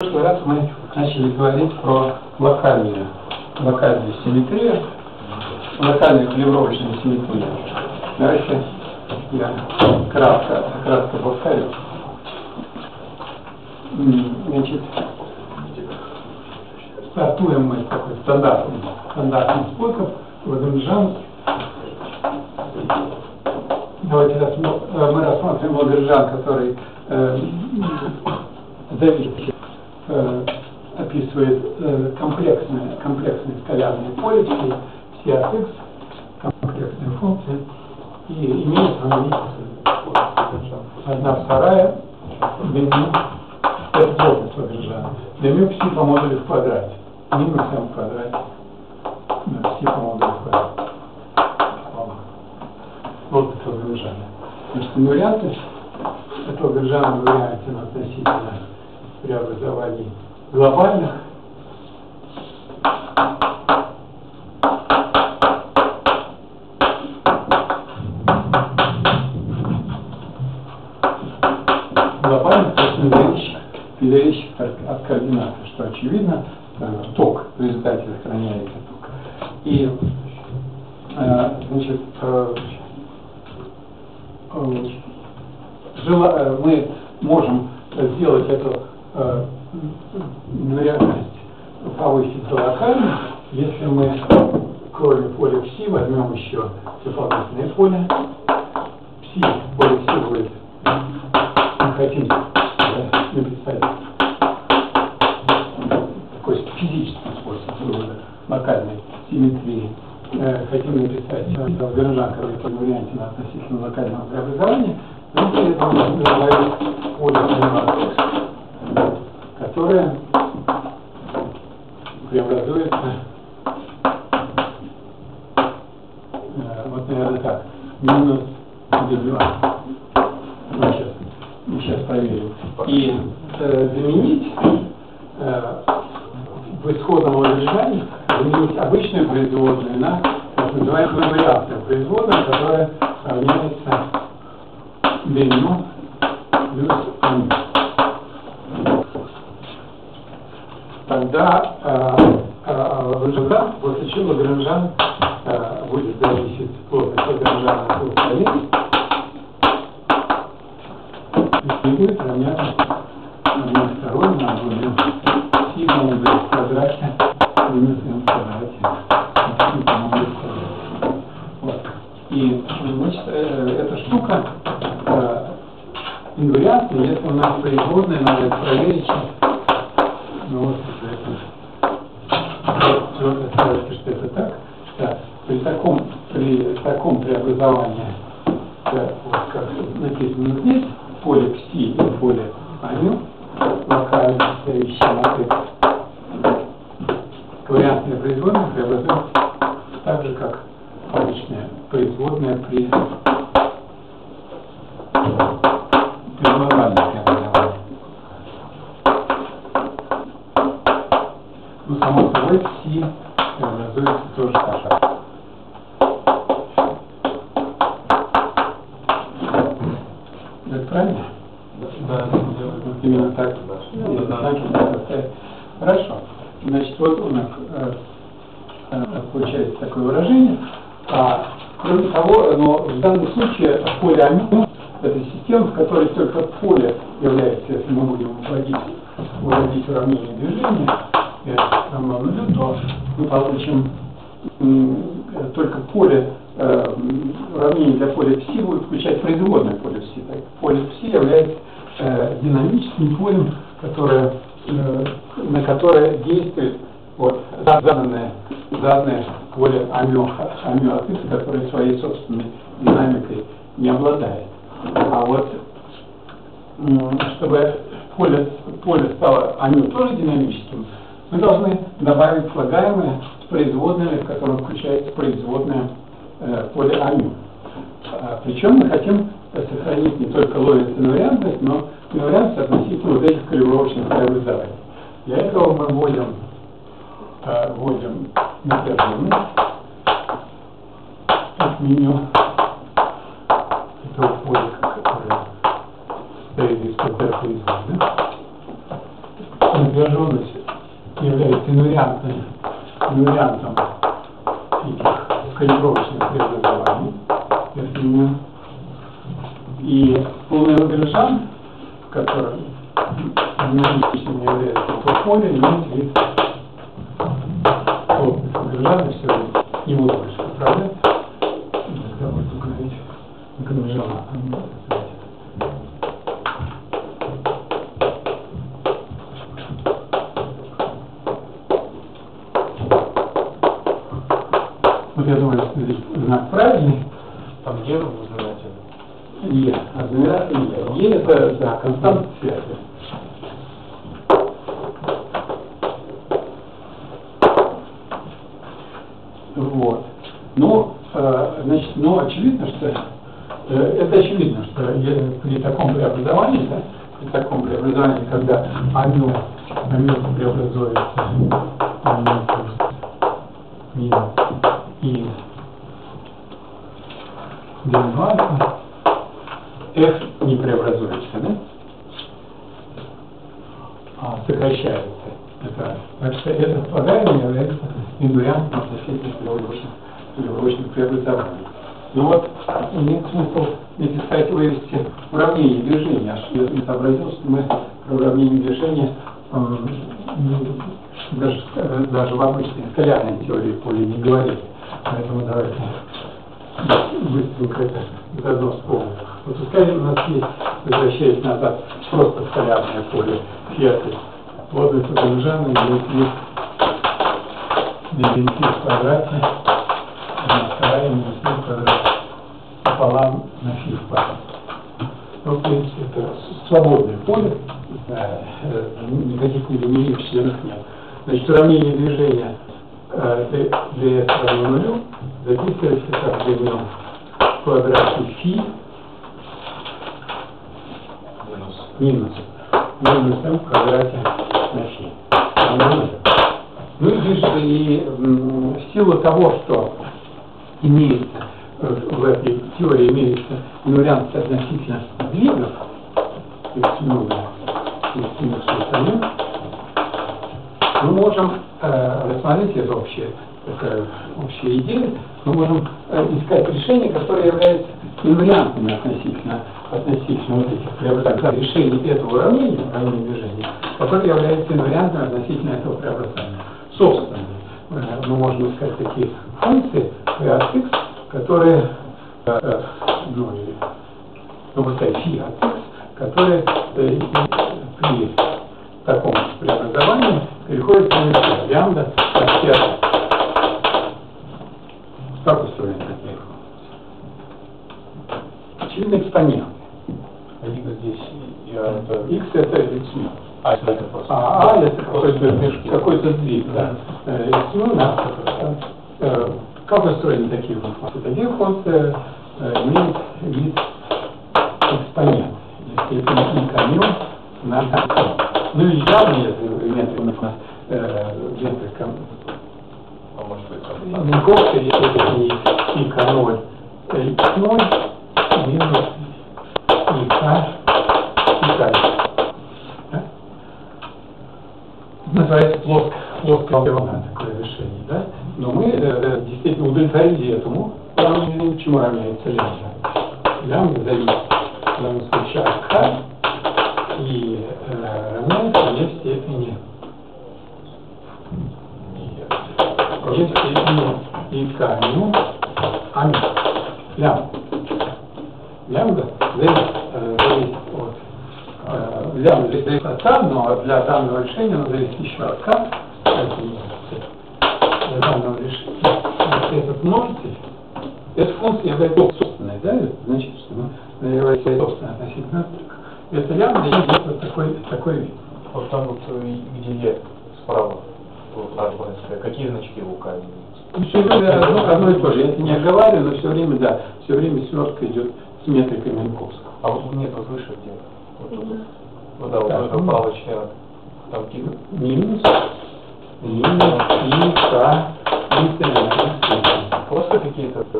прошлый раз мы начали говорить про локальную, локальную симметрию, локальную калибровочную симметрию. Давайте я кратко, кратко повторю. Значит, стартуем мы такой стандартный, стандартный способ, Лагранжан. Давайте рассмо- э, мы рассмотрим Лагранжан, который э, зависит э, описывает э, комплексное, комплексное скалярное поле, все, от x, комплексная функция, и имеет аналитику. Одна вторая, длину, это плотность Лагранжана. Длину пси по модулю в квадрате, минус m в квадрате, на пси по модулю в квадрате. Это Лагранжана. Значит, инвариантность этого выявляется на относительно преобразований глобальных глобальных, независимых, независимых от, координаты, что очевидно, э, ток в результате сохраняется ток. И э, значит, э, мы можем сделать эту э, вероятность повысить до локальной, если мы кроме поля пси возьмем еще дополнительное поле. Пси, поле пси будет, мы хотим да, написать такой физический способ локальной симметрии. Э, хотим написать который в варианте на относительно локального преобразования, но при этом нужно добавить поле которая преобразуется, э, вот, наверное, так, минус W2. Ну, сейчас, сейчас проверим. И э, заменить э, в исходном логарифме, заменить обычную производную на так называемую вариантную производную, которая равняется длину плюс n. тогда э, э, Лагранжан, после чего Лагранжан э, будет зависеть плотность Лагранжана от страниц и будет равняться одной второй на объеме сигма модуль в квадрате минус m квадрате модуль в квадрате. Вот. И значит, э, эта штука э, инвариантная, если у нас производная, надо проверить. Ну вот, твердо скажете, что это так. Да. При таком, при таком преобразовании, да, вот как написано здесь, поле пси и поле аню, локально состоящие от их вариантные производные преобразуются так же, как обычная производная при, при глобальном преобразовании. Ну, само собой, пси преобразуется тоже так же. Это правильно? Да, Вот именно так. Именно так и надо ставить. Хорошо. Значит, вот у нас э, э, получается такое выражение. А, кроме того, но в данном случае поле амин – это система, в которой только поле является, если мы будем вводить, вводить уравнение движения, это равно нулю, то мы получим м, э, только поле э, м, уравнение для поля пси будет включать производное поле пси. Так, поле пси является э, динамическим полем, которое, э, на которое действует вот, заданное, заданное от X, которое своей собственной динамикой не обладает. А вот чтобы поле, поле стало амё тоже динамическим, мы должны добавить слагаемое с производными, в котором включается производное э, поле амю. А, причем мы хотим преобразований. Ну вот, имеет смысл написать, вывести уравнение движения. Аж я не сообразил, что мы про уравнение движения ну, даже, э, даже в обычной скалярной теории поля не говорили. Поэтому давайте быстренько это заодно вспомним. Вот скажем, у нас есть, возвращаясь назад, просто скалярное поле фиаты. Плотность Лагранжана имеет вид дефинитив в квадрате, одна вторая n квадрат пополам на фи в квадрате. Ну, в принципе, это свободное поле, э, э, никаких недоумений в членах нет. Значит, уравнение движения э, ds равно нулю записывается как в квадрате фи Минус. минус m в квадрате на фи. Ну и, и в силу того, что имеется э, в этой теории имеется инвариант относительно сдвигов, то есть много, остальных, мы можем э, рассмотреть это общее, такая общая идея, мы можем э, искать решение, которое является инвариантными относительно, относительно вот этих преобразований, решение этого уравнения, уравнения движения, которое является инвариантным относительно этого преобразования. Собственно, э, мы можем искать такие функции от x, которые, э, э, ну, или, ну, пускай фи от x, которые при таком преобразовании переходит на место лямбда от пятого. Как устроены такие функции? Очевидно, экспонент. Лига здесь, я. X это x минус. А, это просто. А, а это какой-то какой-то сдвиг, да. Э, X минус, э, как устроены такие функции? Такие функции э, имеют вид экспонент. Если это не камил на. Ну и явно, если метрик у нас э, там... Мельковка, если это не и К0, X0 минус и и. Да? Называется плоско, плоская волна такое решение, да? Но мы э, э, действительно удовлетворили этому, уравнению, чему равняется лямбда. Лямбда зависит в данном К и равняется е в степени е в степени и К, ну, ами, лямбда. Э, лямбда зависит от К, но для данного решения оно зависит еще от К, поэтому для данного решения если этот множитель, эта функция является собственной, да, это значит, что она является собственной относительно К. Это лямбда имеет вот такой, такой вид. Вот там вот, э, где Е справа, вот какие значки имеются? Ну, Все время одно, одно и то же. Я это не оговариваю, но все время, да, все время свертка идет с метрикой Минковского. А вот нет, вот выше где? Вот тут. Вот, да, вот Так, это ну. Там какие-то... Минус, минус, и, т, Просто какие-то... э,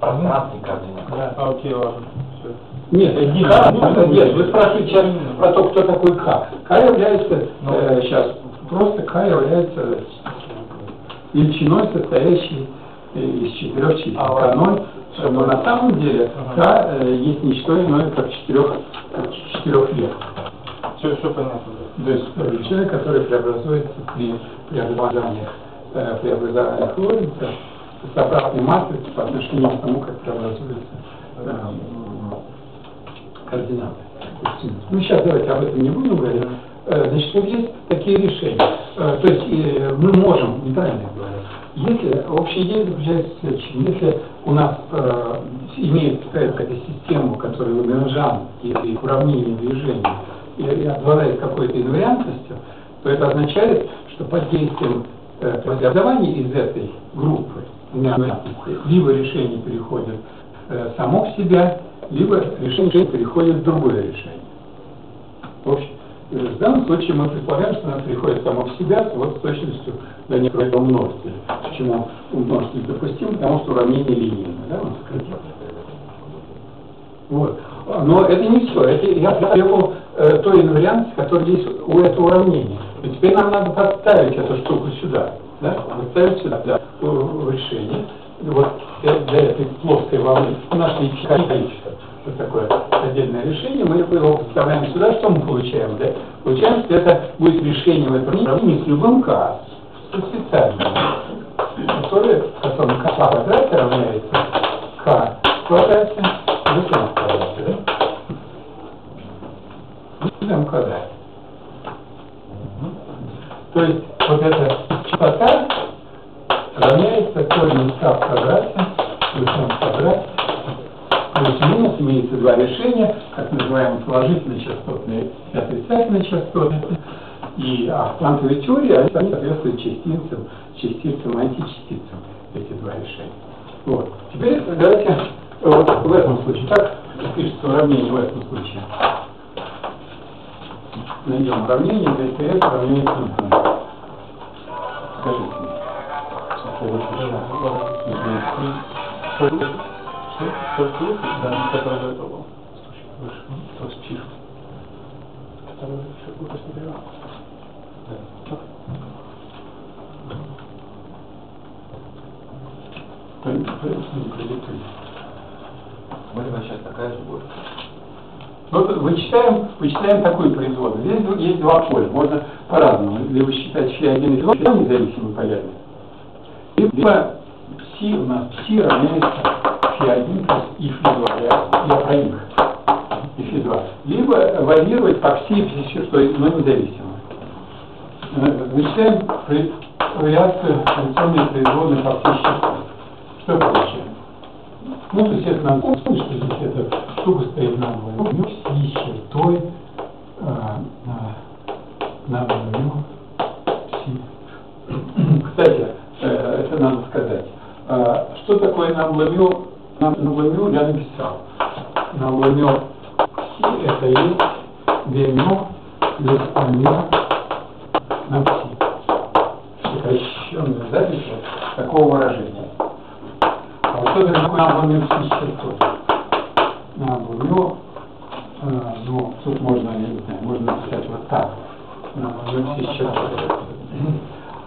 пространстве координат. Да. А, окей, ладно. Нет, ну, нет, вы спрашиваете сейчас про то, кто такой К. К является, Ну. э, сейчас, просто К является величиной, состоящей из четырех чисел. К ладно. ноль, но на самом деле. К э, есть не что иное, как четырех, четырех лет. Все, все понятно. То есть э, величина, которая преобразуется при преобразованиях, э, преобразованиях Лоренца с обратной матрицей по отношению к тому, как преобразуются э, координаты. Ну, сейчас давайте об этом не будем говорить. Значит, вот есть такие решения. То есть мы можем, неправильно я говорю, если общая идея заключается в следующем, если у нас э, имеется какая-то система, которая Лагранжан или уравнение движения и, и обладает какой-то инвариантностью, то это означает, что под действием э, из этой группы либо решение переходит э, само в себя, либо решение переходит в другое решение. В общем, э, в данном случае мы предполагаем, что оно приходит само в себя вот с точностью до некоторого множителя. Почему множитель допустим? Потому что уравнение линейное, да, он. Вот. Но это не все. Это я привел э, той инвариантности, которая есть у этого уравнения. И теперь нам надо подставить эту штуку сюда. Да? Подставить сюда в решение. И Вот э, для этой плоской волны нашли количество. Что такое отдельное решение, мы его вставляем сюда, что мы получаем? Да? Получаем, что это будет решение в этом с любым k, с специальным, которое, в котором k в квадрате равняется k в квадрате плюс m в квадрате. Плюс m квадрате. То есть вот эта частота равняется корень k в квадрате плюс m квадрате плюс-минус имеется два решения, как называемые положительные частотные и отрицательные частотные. И квантовой теории они соответствуют частицам, частицам, античастицам, эти два решения. Вот. Теперь давайте вот в этом случае, так пишется уравнение в этом случае. Найдем уравнение, ДТС равняется нулю. Скажите мне. Да, который. Выше. То есть чиф. Который еще выпуск не Смысл сейчас такая же будет. Вот вычитаем, вычитаем такую производную. Здесь есть два поля, можно по-разному. Либо считать фи 1 и 2 независимыми полями, либо пси у нас пси равняется фи 1 плюс и фи 2. Я, я про них. И фи 2. Либо варьировать по и пси 6, но независимо. Вычитаем реакцию функционной производной 6. Что получаем? Ну, то есть это нам что здесь эта штука стоит на двойном, ну, с чертой а, на, на двойном пси. Кстати, э, это надо сказать. А, Что такое нам ломил? Нам ломил я написал. Нам ломил пси, это есть бемё плюс амё на пси. Сокращенная запись такого выражения. А что такое наоборот чертой? Наоборот, э, ну, тут можно, я не знаю, можно написать вот так. Наоборот чертой.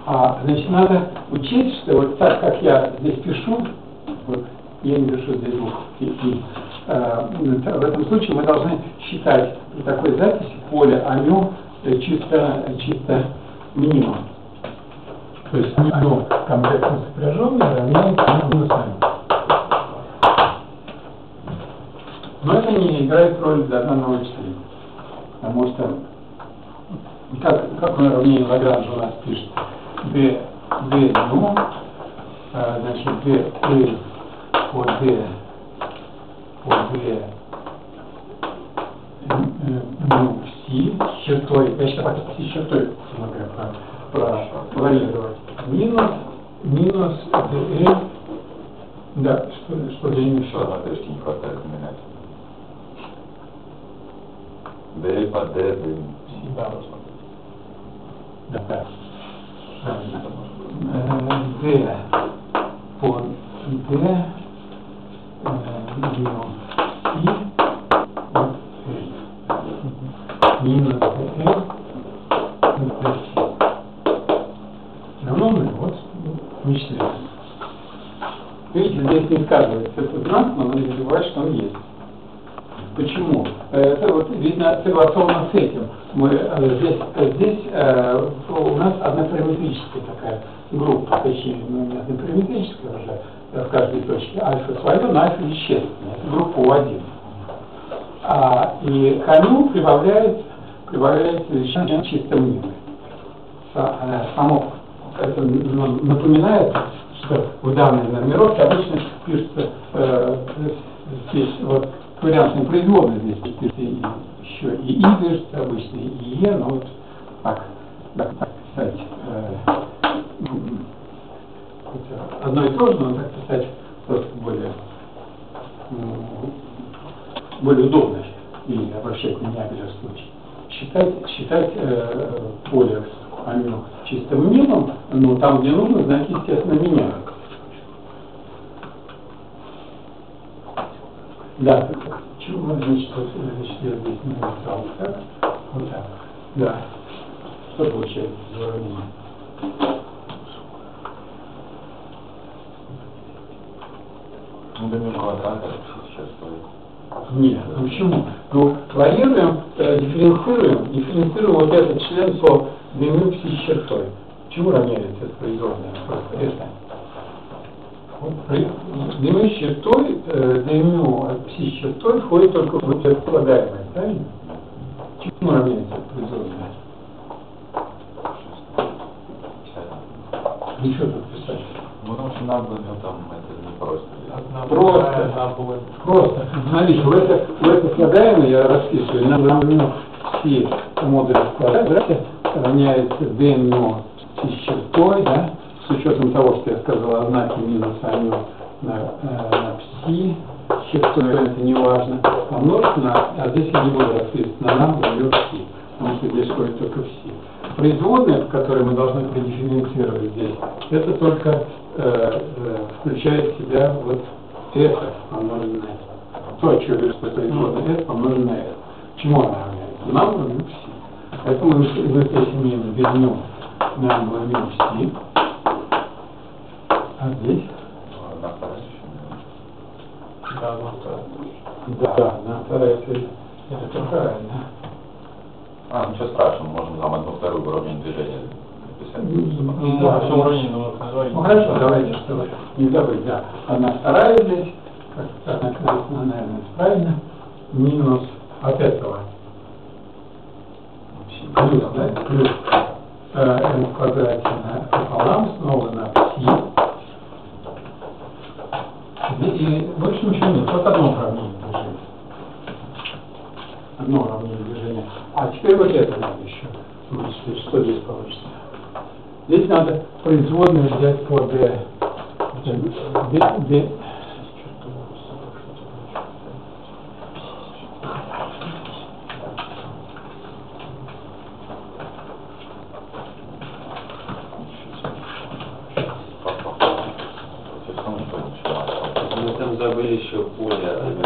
А, значит, надо учесть, что вот так, как я здесь пишу, вот, я не пишу здесь двух и, и, э, в этом случае мы должны считать при такой записи поле амю э, чисто, чисто минимум. То есть оно комплексно сопряженное равняется минус амю. Но это не играет роль для данного вычисления. Потому что, как, как уравнение Лагранжа у нас пишет, d, d ну, а, значит, d плюс по d, по d ну, пси с чертой, я сейчас пси с чертой предлагаю про, про варьировать, минус, минус dl, да, что, что я не Еще одна точки не хватает упоминать. Д по Д, Д. Да, должно быть. Да, да. Правильно. Э, Д по Д берем и Равно нулю. Вот вычисляем. Видите, здесь не сказывается этот знак, но надо не забывать, что он есть. Почему? Это вот видно согласовано с этим. Мы э, здесь, э, здесь э, у нас однопараметрическая такая группа, точнее, ну не однопараметрическая уже э, в каждой точке альфа свое, но альфа вещественная. Это группа У1. А, и к нему прибавляется, прибавляется вещество чисто мнимое. Э, Само это напоминает, что в данной нормировке обычно пишется э, здесь вот вариантной производной здесь пишется еще и и пишется обычно, и е, но вот так, так, так писать. Э, одно и то же, но так писать просто более, более удобно и обращать внимание в случае. Считать, считать э, поле амин чистым милом, но там, где нужно, знаки, естественно, меняют. Да, так, чего, значит, вот, значит, я здесь не написал, так, вот так, да. Что получается за уравнение? Ну, до квадрата сейчас стоит. Нет, ну почему? Ну, варьируем, э, дифференцируем, дифференцируем вот этот член по пси с чертой. Чему равняется это производная? Просто это. Вот Длину с чертой, э, с чертой входит только в предполагаемое, правильно? Чему равняется это производная? Ничего тут писать. Ну, потому что надо, ну, там, это не просто. Просто. Просто. Смотрите, в это, в это слагаемое я расписываю. Нам равно все модули в квадрате равняется d но с чертой, да, с учетом того, что я сказал о минус амин на, э, на пси, чертой это не важно, помножить на, а здесь я не буду расписывать, на нам дает пси, потому что здесь ходит только пси. Производная, которую мы должны продифференцировать здесь, это только включает в себя вот это помноженное на это. То, что я говорю, что производная это помноженное на это. Чему она равняется? Нам равно пси. Поэтому имеем вернем нам равно пси. А здесь? Да, одна вторая. Да, одна вторая, это, это правильно. А, ничего страшного, можно там одну вторую уравнение движения да, все название. Ну хорошо, давайте, чтобы не забыть, да. Одна вторая здесь, как так написано, наверное, правильно, минус от этого. Плюс, да, плюс э, n в квадрате на пополам, снова на пси. И, больше ничего нет, вот одно уравнение движения. Одно уравнение движения. А теперь вот это надо еще что здесь получится. Здесь надо производную взять по d. d, d Все равно что ничего. Мы там забыли еще поле амин.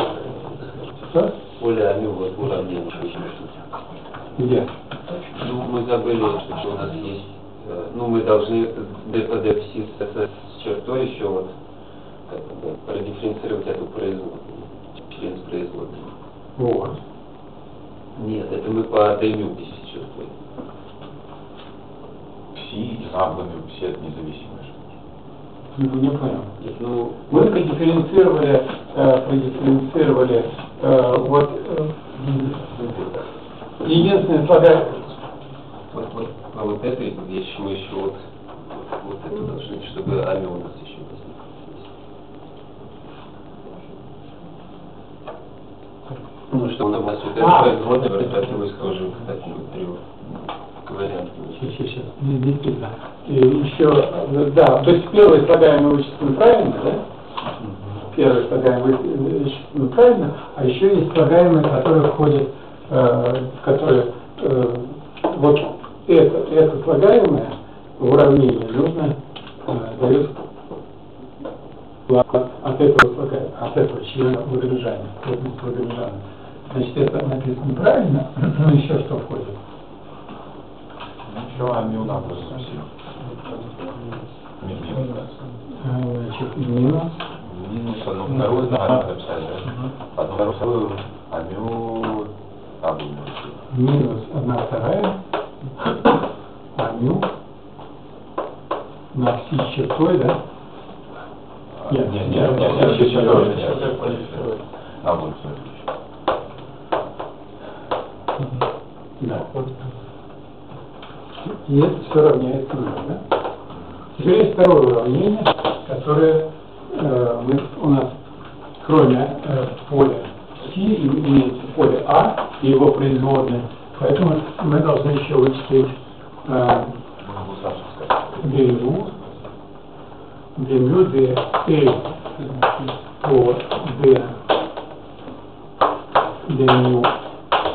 что? Поле амин вот уравнение. Где? Ну, мы забыли, что у нас есть, э, ну, мы должны d по d пси с, с- с чертой еще вот как бы продифференцировать эту производную, член с производной. Вот. Нет, это мы по d мю с чертой. Пси и равными все это независимые же. Ну, не понял. Мы продифференцировали, э, продифференцировали э, вот э, единственное слагаемое. вот, вот по вот этой вещи мы еще вот, вот, вот это должны, чтобы амин у нас еще возник. Ну, что у нас вот это А. производное превратилось тоже в такую трю- вариант. Сейчас, сейчас, сейчас. Не, действительно. И еще, э, да, то есть первое слагаемое вычислено правильно, да? Первое слагаемое вычислено правильно, а еще есть слагаемые, которые входят, э, которые, э, вот это, это слагаемое в уравнении нужно, э, дает от этого, от этого члена Лагранжана, плотность Лагранжана. Значит, это написано неправильно, но еще что входит? Еще амил надо запустить. Значит, минус Минус одну вторую надо написать, да? Одну вторую амил надо написать. минус одна вторая амю на пси с чертой, да? Нет, Нет, нет, нет, нет, нет, нет. Надо будет смотреть. Да. И это все равняется нулю, да? Теперь есть второе уравнение, которое э, мы, у нас кроме э, поля С имеется поле А и его производные. Поэтому мы должны еще вычислить э, длину d L по d длину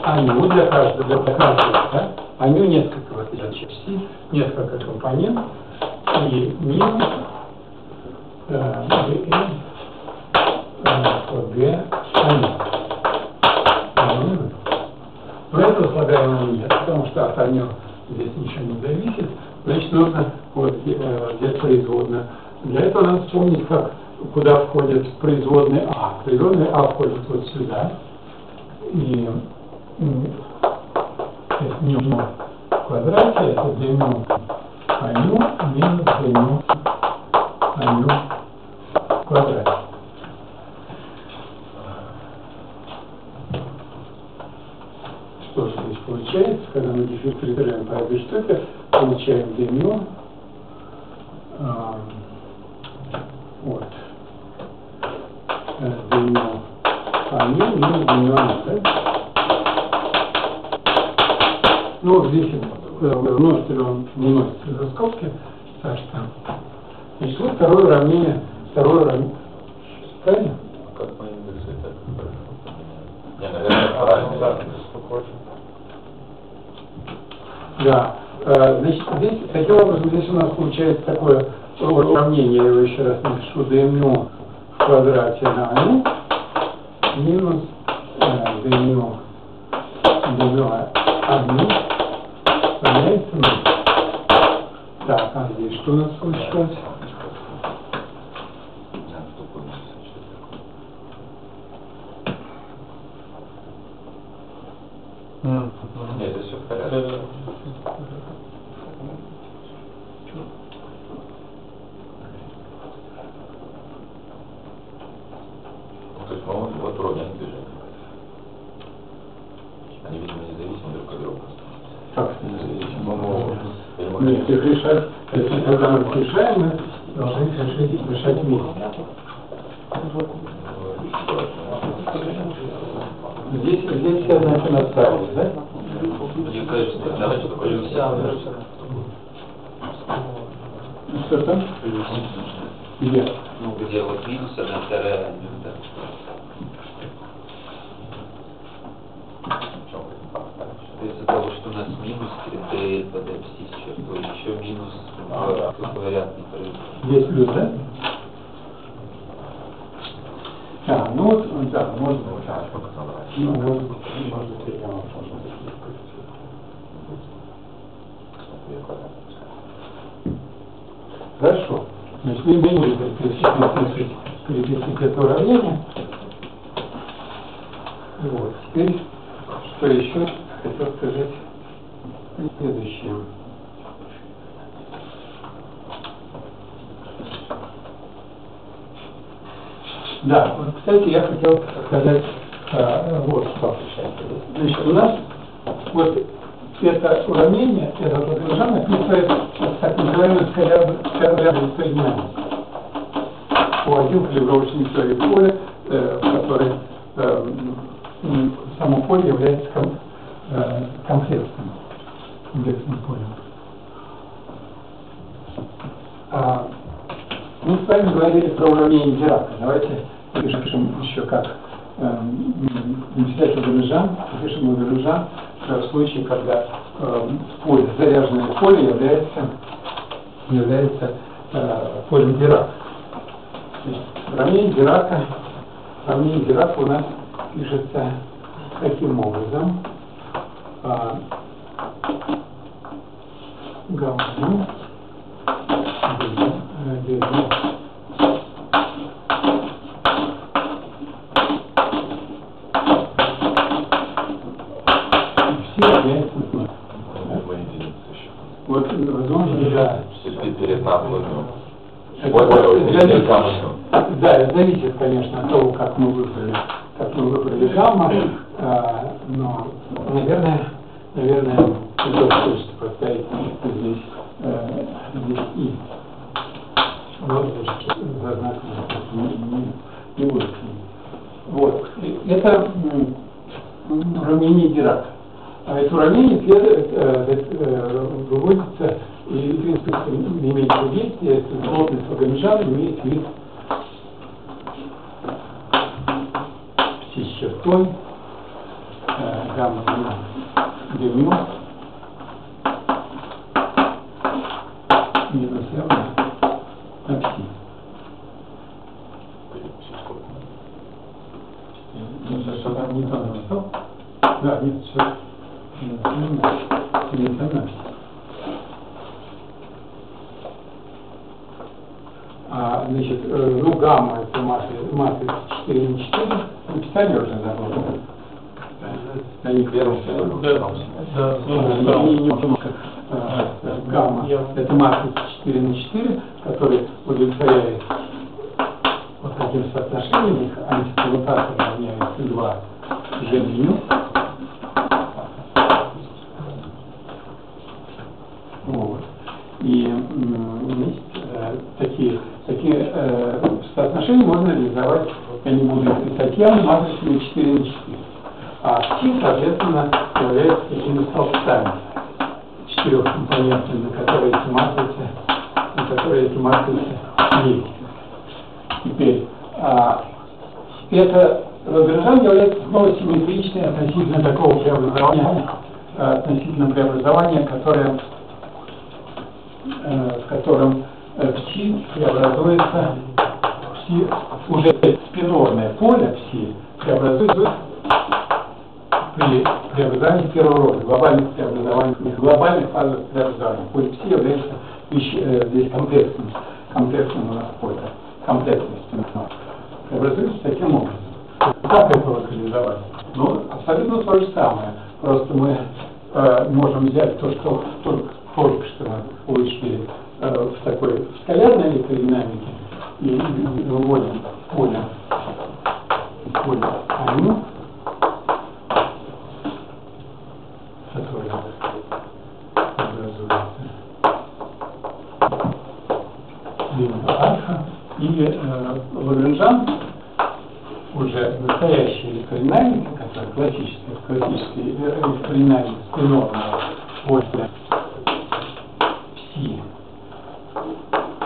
аню для каждого, для каждого, да? Аню несколько, вот значит, си, несколько компонент, и минус э, dl э, по d аню. Понятно? Но этого слагаемого нет, потому что от аню здесь ничего не зависит, значит нужно вот, э, взять производную. Для этого надо вспомнить, как, куда входит производный А. Производный А входит вот сюда, и м, то есть ню в квадрате это длину аню минус длину аню в. Что же здесь получается, когда мы дифференцируем по этой штуке, получаем длину, а, вот, длину аню минус длину аню, да? Ну, вот здесь э, Э, множитель он не носит за скобки, так что и число второе равнение, второе равнение, правильно? Как мы индексы так? Не, наверное. Да. Э, значит, здесь, таким образом, здесь у нас получается такое уравнение, я его еще раз напишу, dμ в квадрате равно минус э, dμ, dμ 1 сохраняется нас. Так, а здесь что у нас случилось? Нет, здесь все в порядке. То есть, по-моему. Они, видимо, независимы друг от друга я не могу Мы их решать, если когда мы их решаем, мы должны их решить, решать вместе. Здесь, здесь все знаки настраивались, да? Мне кажется, Давайте такой плюс, Что там? Где? ну, где вот минус одна вторая, да. Из-за того, что у нас минус 3D под чертой, еще минус в вариантный производ. Здесь плюс, да? А, ну вот, да. Да, сколько там брать? Ну, может быть, может быть, я вам тоже Две квадратные. Хорошо. Значит, мы имеем переписывать, переписывать это уравнение. Вот. Теперь, что еще хотел сказать следующее. Да, вот, кстати, я хотел сказать э, вот что. Значит, у нас вот это уравнение, это Лагранжан описывает так называемое скалярное соединение. По один калибровочной теории поля, э, в которой э, само поле является ком, э, комплексным, комплексным полем. А, мы с вами говорили про уравнение Дирака. Давайте пишем еще как вычислять Лагранжан, пишем Лагранжан в случае, когда э, поле, заряженное поле является, является э, полем Дирака. Значит, Уравнение Дирака, уравнение Дирака у нас пишется таким образом. А, гамма ну, делим, э. Мы единицы еще. Вот возможно, да. Пе- Перед. Это вот, зависит- вот, Да, это зависит, конечно, от того, как мы выбрали, как мы выбрали гамма, но, наверное, наверное, придется хочется поставить здесь, э, здесь и. Вот, значит, не, не, не будет. Вот. Это уравнение Дирака. А это уравнение следует, э, э, выводится, и, в принципе, имеет действие, если плотность Лагранжана имеет вид с чертой, э, гамма равна дню, минус равна на пси. То написал? Да, нет, все. А, значит, э, ну, гамма это масса, масса 4 на 4. Написали уже забыл. Да, не Первым Да, ну, э, гамма это масса 4 на 4, который удовлетворяет вот таким соотношением, их антикоммутатор равняется 2 g меню. Вот. И значит, э, такие, такие э, соотношения можно реализовать, я не буду их писать явно, матрицами 4 на 4. А пси, соответственно, является такими столбцами четырехкомпонентными, которые эти матрицы, на которые эти матрицы есть. Теперь, а, это Лагранжан является снова симметричной относительно такого преобразования, э, относительно преобразования, которое в котором э, пси преобразуется, пси, уже спинорное поле пси преобразуется при преобразовании первого рода, глобальных преобразований, глобальных фазах преобразования. Поле пси является э, здесь комплексным, комплексным у нас поле, комплексным спинорным. Преобразуется таким образом. Как это локализовать? Ну, абсолютно то же самое. Просто мы э, можем взять то, что только, только что получили э, в такой в скалярной электродинамике и, и выводим поле, поле амин, которое образуется линия альфа, и э, Лагранжан уже настоящая электродинамика, которая классическая, классическая электродинамика спинорная после пси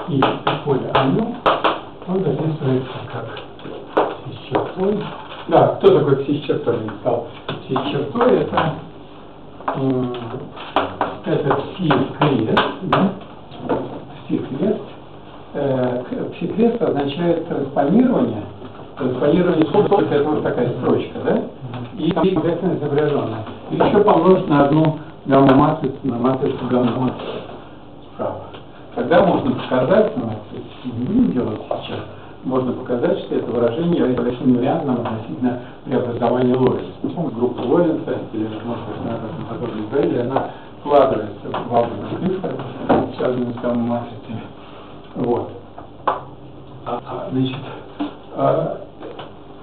и поле амю, он записывается как пси с чертой. Да, кто такой пси с чертой? Я сказал, пси с чертой это, м, это пси крест, да? пси крест. Э, к- пси крест означает транспонирование транспонирование сколько это вот такая строчка, да? И там обязательно изображенная. И еще помножить на одну гамма-матрицу, на матрицу гамма-матрицу справа. Тогда можно показать, ну, не делать сейчас, можно показать, что это выражение является инвариантным относительно преобразования Лоренца. Ну, группа Лоренца, или, может быть, на этом подобном изделии, она вкладывается в главную цифру, связанную с гамма-матрицами. Вот. А, а, значит, а,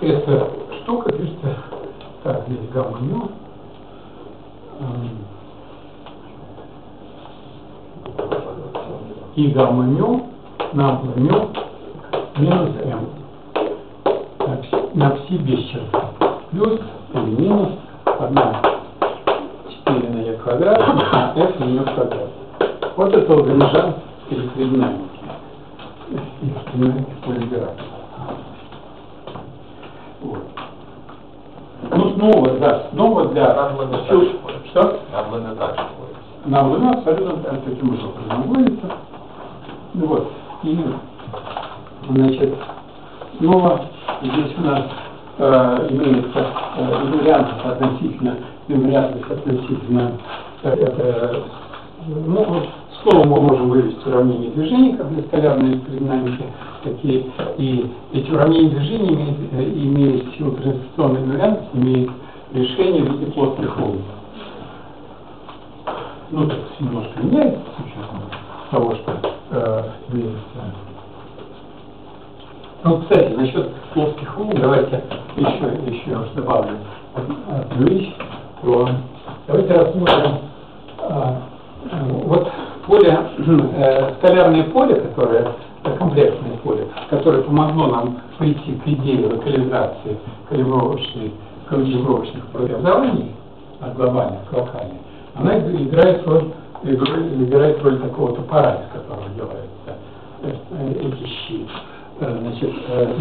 эта штука пишется, так, здесь гамма мю, Эм, и гамма мю, нам мю минус m на пси, на без черты. Плюс или минус 1 4 на e квадрат на f на e квадрат. Вот это Лагранжан полиграфа. Вот. Ну, снова, да, снова для... Что? Так. Нам нужно абсолютно так- таким же образом выводится. Ну вот. И, значит, снова здесь у нас э, имеется э, инвариантность относительно, инвариантность относительно э, э, ну, вот снова мы можем вывести уравнение движений, как для скалярной динамики, такие, и эти уравнения движений имеют, э, имеют силу транзакционной инвариантности, имеют решение в виде плоских волн. Ну, так немножко меняется с учетом того, что э, имеется ну, кстати, насчет плоских волн, давайте еще, еще раз добавлю вещь. То давайте рассмотрим а, вот поле, э, скалярное поле, которое э, комплексное поле, которое помогло нам прийти к идее локализации калибровочных, калибровочных преобразований от глобальных к локальным, она играет роль, играет роль такого топора, из которого делается э, эти щи. Э, значит, э,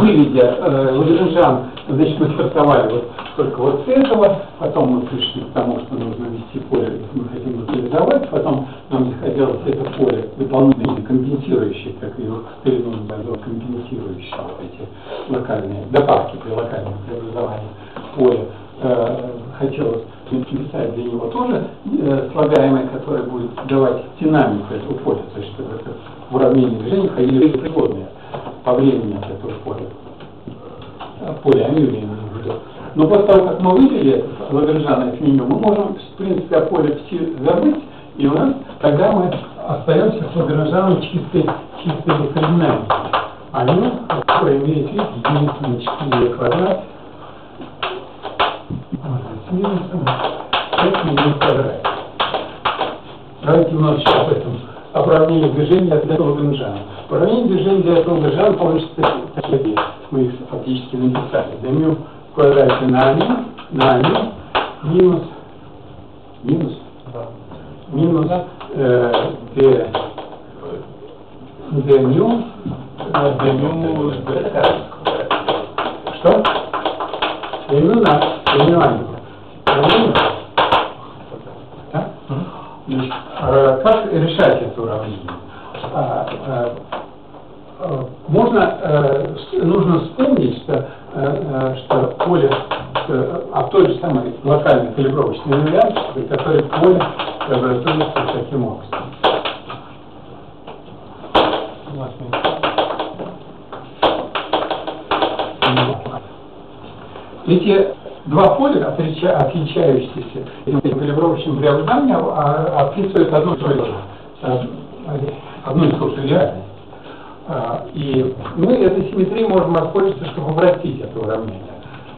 выведя э, Лагранжан, значит, мы стартовали вот только вот с этого, потом мы пришли к тому, что нужно ввести поле, мы хотим локализовать, потом нам захотелось это поле дополнительно компенсирующее, как его перенос назвал, компенсирующие вот эти локальные добавки при локальном преобразовании поля. Э, хотелось написать для него тоже э, слагаемое, которое будет давать динамику этого поля, то есть чтобы это в уравнении движения входили производные по времени этого поля. Поле Амюри имею в виду. Но после того, как мы вывели Лагранжана меню, мы можем, в принципе, о поле забыть, и у нас тогда мы остаемся с Лагранжаном чистой, чистой дифференциальной. Амю, который имеет вид единицы на 4 квадрат, минусом 5 минус квадрат. Давайте у нас сейчас этом уравнение движения для Лагранжана. Уравнение движения для Лагранжана получится такие. Мы их фактически написали. Дмю в квадрате на ами, на ами, минус, минус, минус э, d, d мю, d мю, что? d мю на, d мю. Как решать это уравнение? Можно, нужно вспомнить, что, что поле а той же самой локальной калибровочной инвариантности, который поле образуется таким образом. Эти два поля, отлича, отличающиеся этим калибровочным преобладанием, а, описывают одну и ту же, одну и ту же реальность. А, и мы этой симметрией можем воспользоваться, чтобы упростить это уравнение.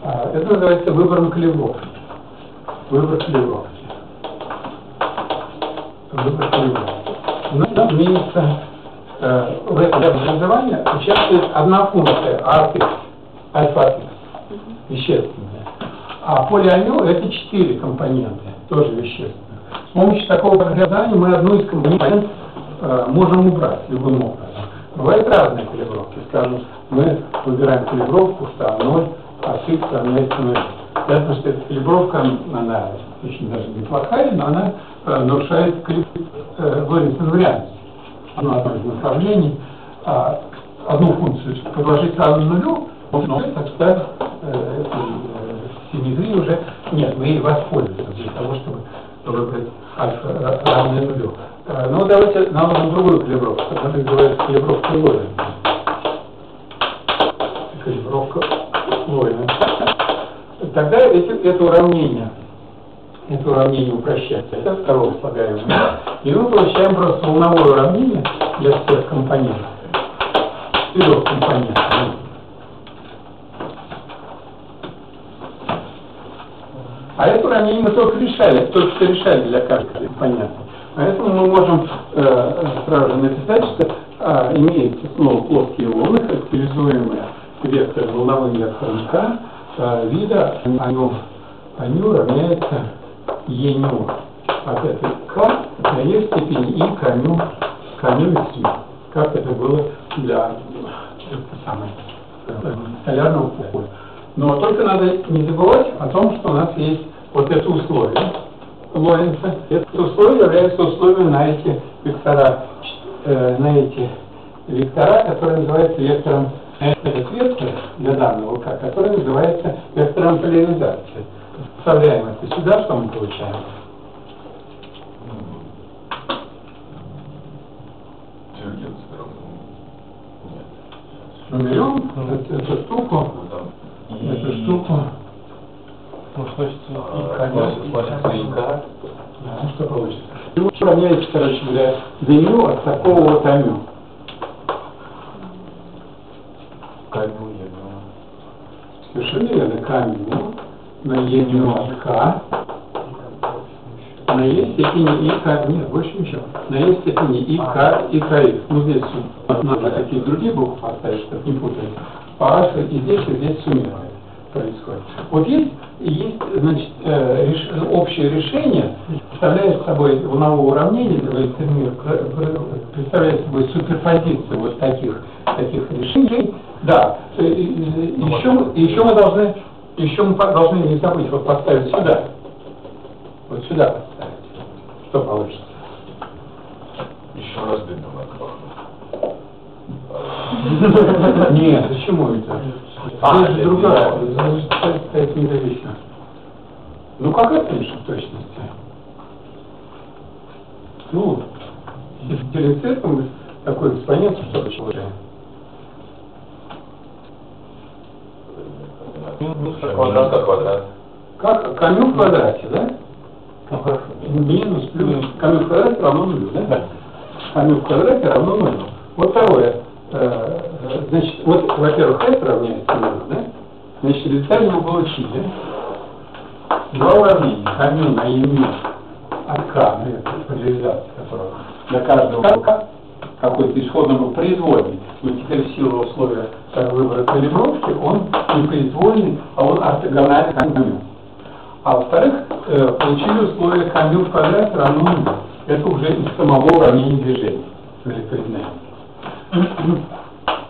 А, это называется выбором калибровки. Выбор калибровки. Выбор калибровки. У нас имеется э, в этом преобразовании участвует одна функция, а альфа вещественная. А полиамил это четыре компоненты, тоже вещественные. С помощью такого преобразования мы одну из компонентов э, можем убрать любым образом. Бывают разные калибровки. Скажем, мы выбираем калибровку, что 0, а x равняется 0. Ясно, что эта калибровка, она очень даже неплохая, но она э, нарушает калиб... э, вариантность. Одно, одно из направлений, а, одну функцию подложить равно нулю, можно, так сказать, э, симметрии уже нет, мы ей воспользуемся для того, чтобы выбрать альфа равное нулю. Э, ну, давайте наложим другую калибровку, которая называется калибровка Лоренца. Калибровка Лоренца. Тогда эти, это уравнение, это уравнение упрощается. Это второго слагаемого. И мы получаем просто волновое уравнение для всех компонентов. Четырех компонентов. А это уравнение мы только решали, только что решали для каждого компонента. Поэтому мы можем э, сразу же написать, что э, имеется снова плоские волны, характеризуемые вектор, волновым вектором К, э, вида аню, аню равняется еню от этой К на Е степени И к аню, к и как это было для э, самой, э, столярного поля. Но только надо не забывать о том, что у нас есть вот это условие Лоренца. Это условие является условием на эти вектора, э, на эти вектора, которые называются вектором этот вектор для данного К, который называется вектором поляризации. Вставляем это сюда, что мы получаем? Мы берем эту, штуку, Ну, эту штуку, Ну, значит, и а, и К. да, что получится? И уравняется, короче говоря, длину от такого вот амю. Камень, ну, Совершенно верно, камень на е от К, на е степени и К, нет, больше ничего, на е степени и К, и К, ну здесь надо какие другие буквы поставить, чтобы не путать, альфа и здесь, и здесь суммировать происходит. Вот есть, есть значит, э, реш- общее решение, представляет собой волновое уравнение, представляет собой суперпозицию вот таких, таких решений. Да, э, э, еще, мы- еще мы должны, еще мы должны не забыть вот поставить сюда. Вот сюда поставить. Что получится? еще раз на Нет, почему это? А, Здесь же это другая, стоит независимо. Ну как это пишем в точности? Ну, дифференцируем такой экспонент, что получаем. Минус квадрат. квадрат. Как камю в квадрате, да? Минус плюс камю в квадрате равно нулю, да? Камю в квадрате равно нулю. Вот второе. Во-первых, это равняется нулю, да? Значит, в результате мы получили два уравнения. Камю на имя от К, ну, это поляризация которого, для каждого К какой-то исходно был произвольный, но теперь в силу условия э, выбора калибровки он не произвольный, а он ортогональный камю. А во-вторых, э, получили условие камю в квадрате равно нулю. Это уже из самого уравнения движения. или координат.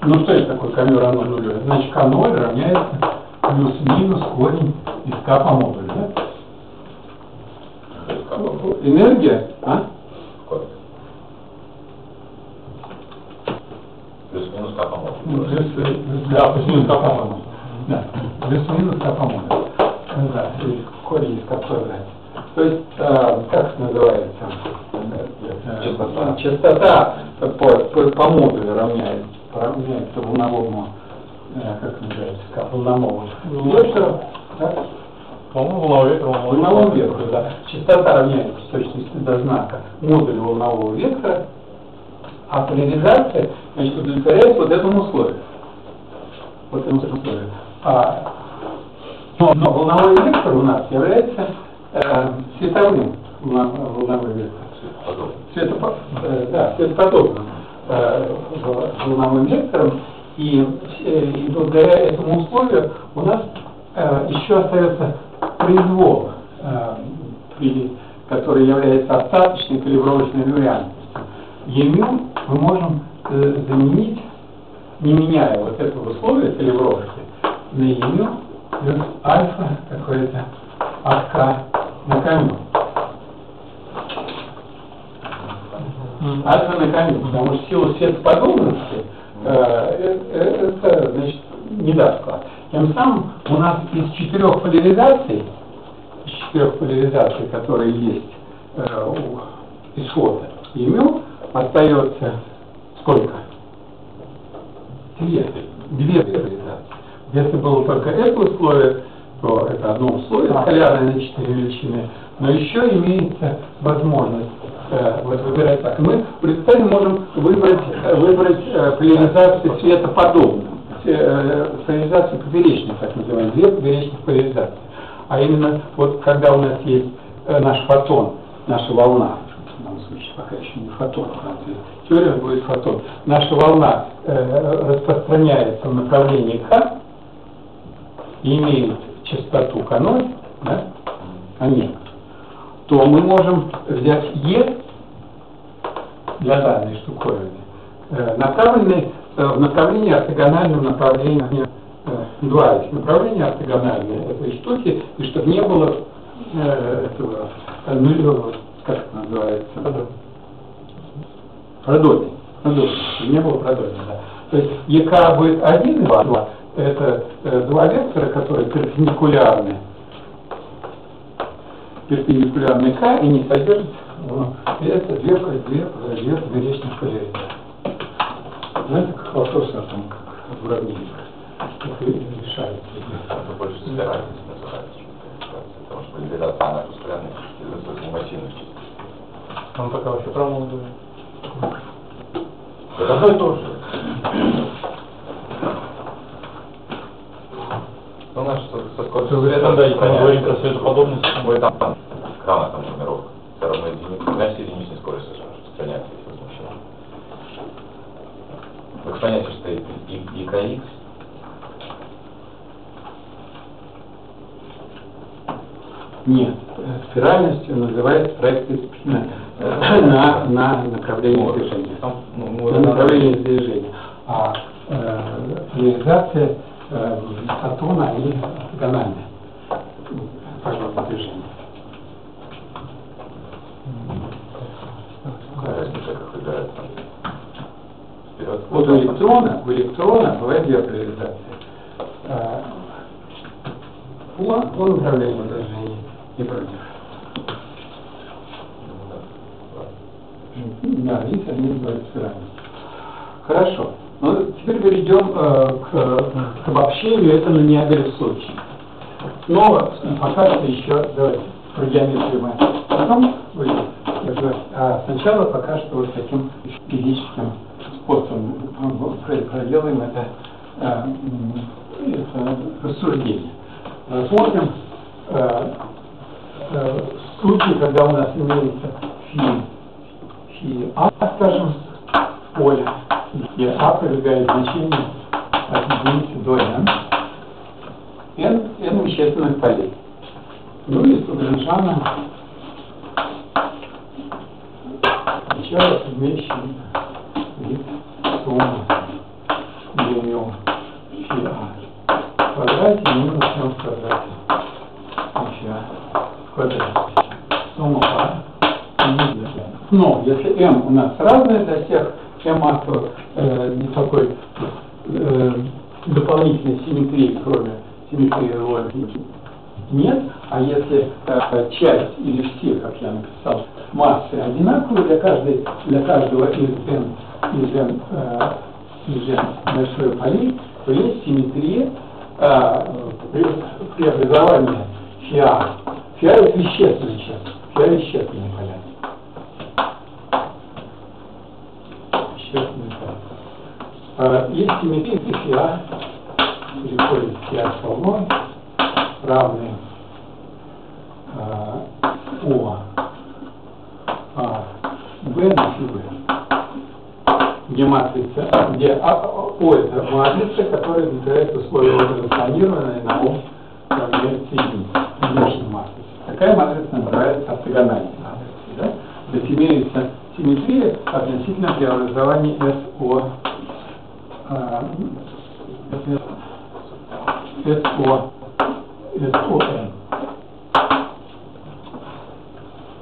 Ну что это такое камю равно нулю? Значит, К0 равняется плюс-минус корень из К по модулю, да? Энергия, а? Квадрат. Плюс-минус К по Ну, модулю. плюс, э, да, плюс-минус К по модулю. Да, плюс-минус К по модулю. Да, корень из К в квадрате. То есть, э, как это называется? Частота. Частота по, по, по модулю равняется, равняется волновому, э, как называется, К волновому. Вектору, да? По-моему, волновой ветер, волновой волновому вектору, да. Частота равняется в точности до знака модулю волнового вектора, а поляризация значит, удовлетворяет вот этому условию. Вот этому условию. А, но, но волновой вектор у нас является э, световым волно- волновой вектор. Подобно. Светопо- э, да, светоподобным э, волновым вектором. И, э, и благодаря этому условию у нас э, еще остается произвол, э, при- который является остаточной калибровочной вариантностью. Емю мы можем э, заменить, не меняя вот этого условия калибровки, на емю плюс альфа какое-то от К на камень. Альфа на камень, потому что сила светоподобности э, э, это, значит, не даст класс. Тем самым у нас из четырех поляризаций, из четырех поляризаций, которые есть э, у исхода имю, остается сколько? Две, две поляризации. Если было только это условие, то это одно условие, скалярное на четыре величины, но еще имеется возможность э, вот выбирать так. Мы результате можем выбрать, э, выбрать э, поляризацию светоподобную, э, поляризацию поперечную, так называемую, две поперечных поляризации. А именно, вот когда у нас есть э, наш фотон, наша волна, в данном случае пока еще не фотон, правда, теория будет фотон, наша волна э, распространяется в направлении К, имеет частоту К0, да, омега, то мы можем взять Е для данной штуковины, э, направленный э, в направлении ортогональном направлению э, два есть направления ортогональные этой штуки, и чтобы не было этого нулевого, как это называется, продольный. не было продолжено, да. То есть ЕК будет 1 и 2, это два вектора, которые перпендикулярны, перпендикулярны К и не содержат ну, это две, две, две поперечных поляризации. Знаете, как вопрос о том, как в уравнениях, как решается. Это больше спиральность называется. Потому что поляризация, она постоянно из-за взаимосильных частиц. Он пока вообще формулу думает. Это одно и то же. Ну, у нас что-то со скоростью При этом, да, если мы говорим про светоподобность, Ой, там, там, крана там нумеровка. Все равно единица, значит, единичная скорость распространяется, если возмущение. В экспоненте стоит и, и kx. Нет, спиральностью называется проекция спина на, на направление движения. Там, ну, На направление движения. А э, поляризация э, фотона и ортогональная по движения. Какая разница, как выбирать там? Вперед. Вот у электрона, у электрона бывает две поляризации. По, по направлению движения и против. Да, видите, они называют спиральность. Хорошо. Ну, теперь перейдем э, к, к обобщению, это на случай. Снова, пока что еще, давайте, про геометрию мы потом будем. А сначала пока что вот таким физическим способом про- проделаем это, э, это рассуждение. Рассмотрим э, э, случай, когда у нас имеется фи, фи А, скажем, поле, где А прибегает значение от единицы до n, n, n вещественных полей. Ну и с Лагранжана сначала имеющий вид суммы делим фи А в квадрате минус m в квадрате фи А в квадрате. Сумма пар минус n. Но если m у нас разная для всех, m то э, не такой э, дополнительной симметрии, кроме симметрии роли нет, а если э, часть или все, как я написал, массы одинаковые для каждой, для каждого из n, из n, э, из n большой полей, то есть симметрия э, при, преобразования фиа. Фиа это вещественная часть, фиа вещественные поля. Вещественные поля. Э, есть симметрия фиа, переходит с волной, равные э, О А В на ФБ. Где матрица, где а, а, О это матрица, которая удовлетворяет условия транспонированной на О равняется единице, матрицы. Такая матрица называется ортогональной матрицей. Да? То имеется симметрия относительно преобразования э, СО СОН.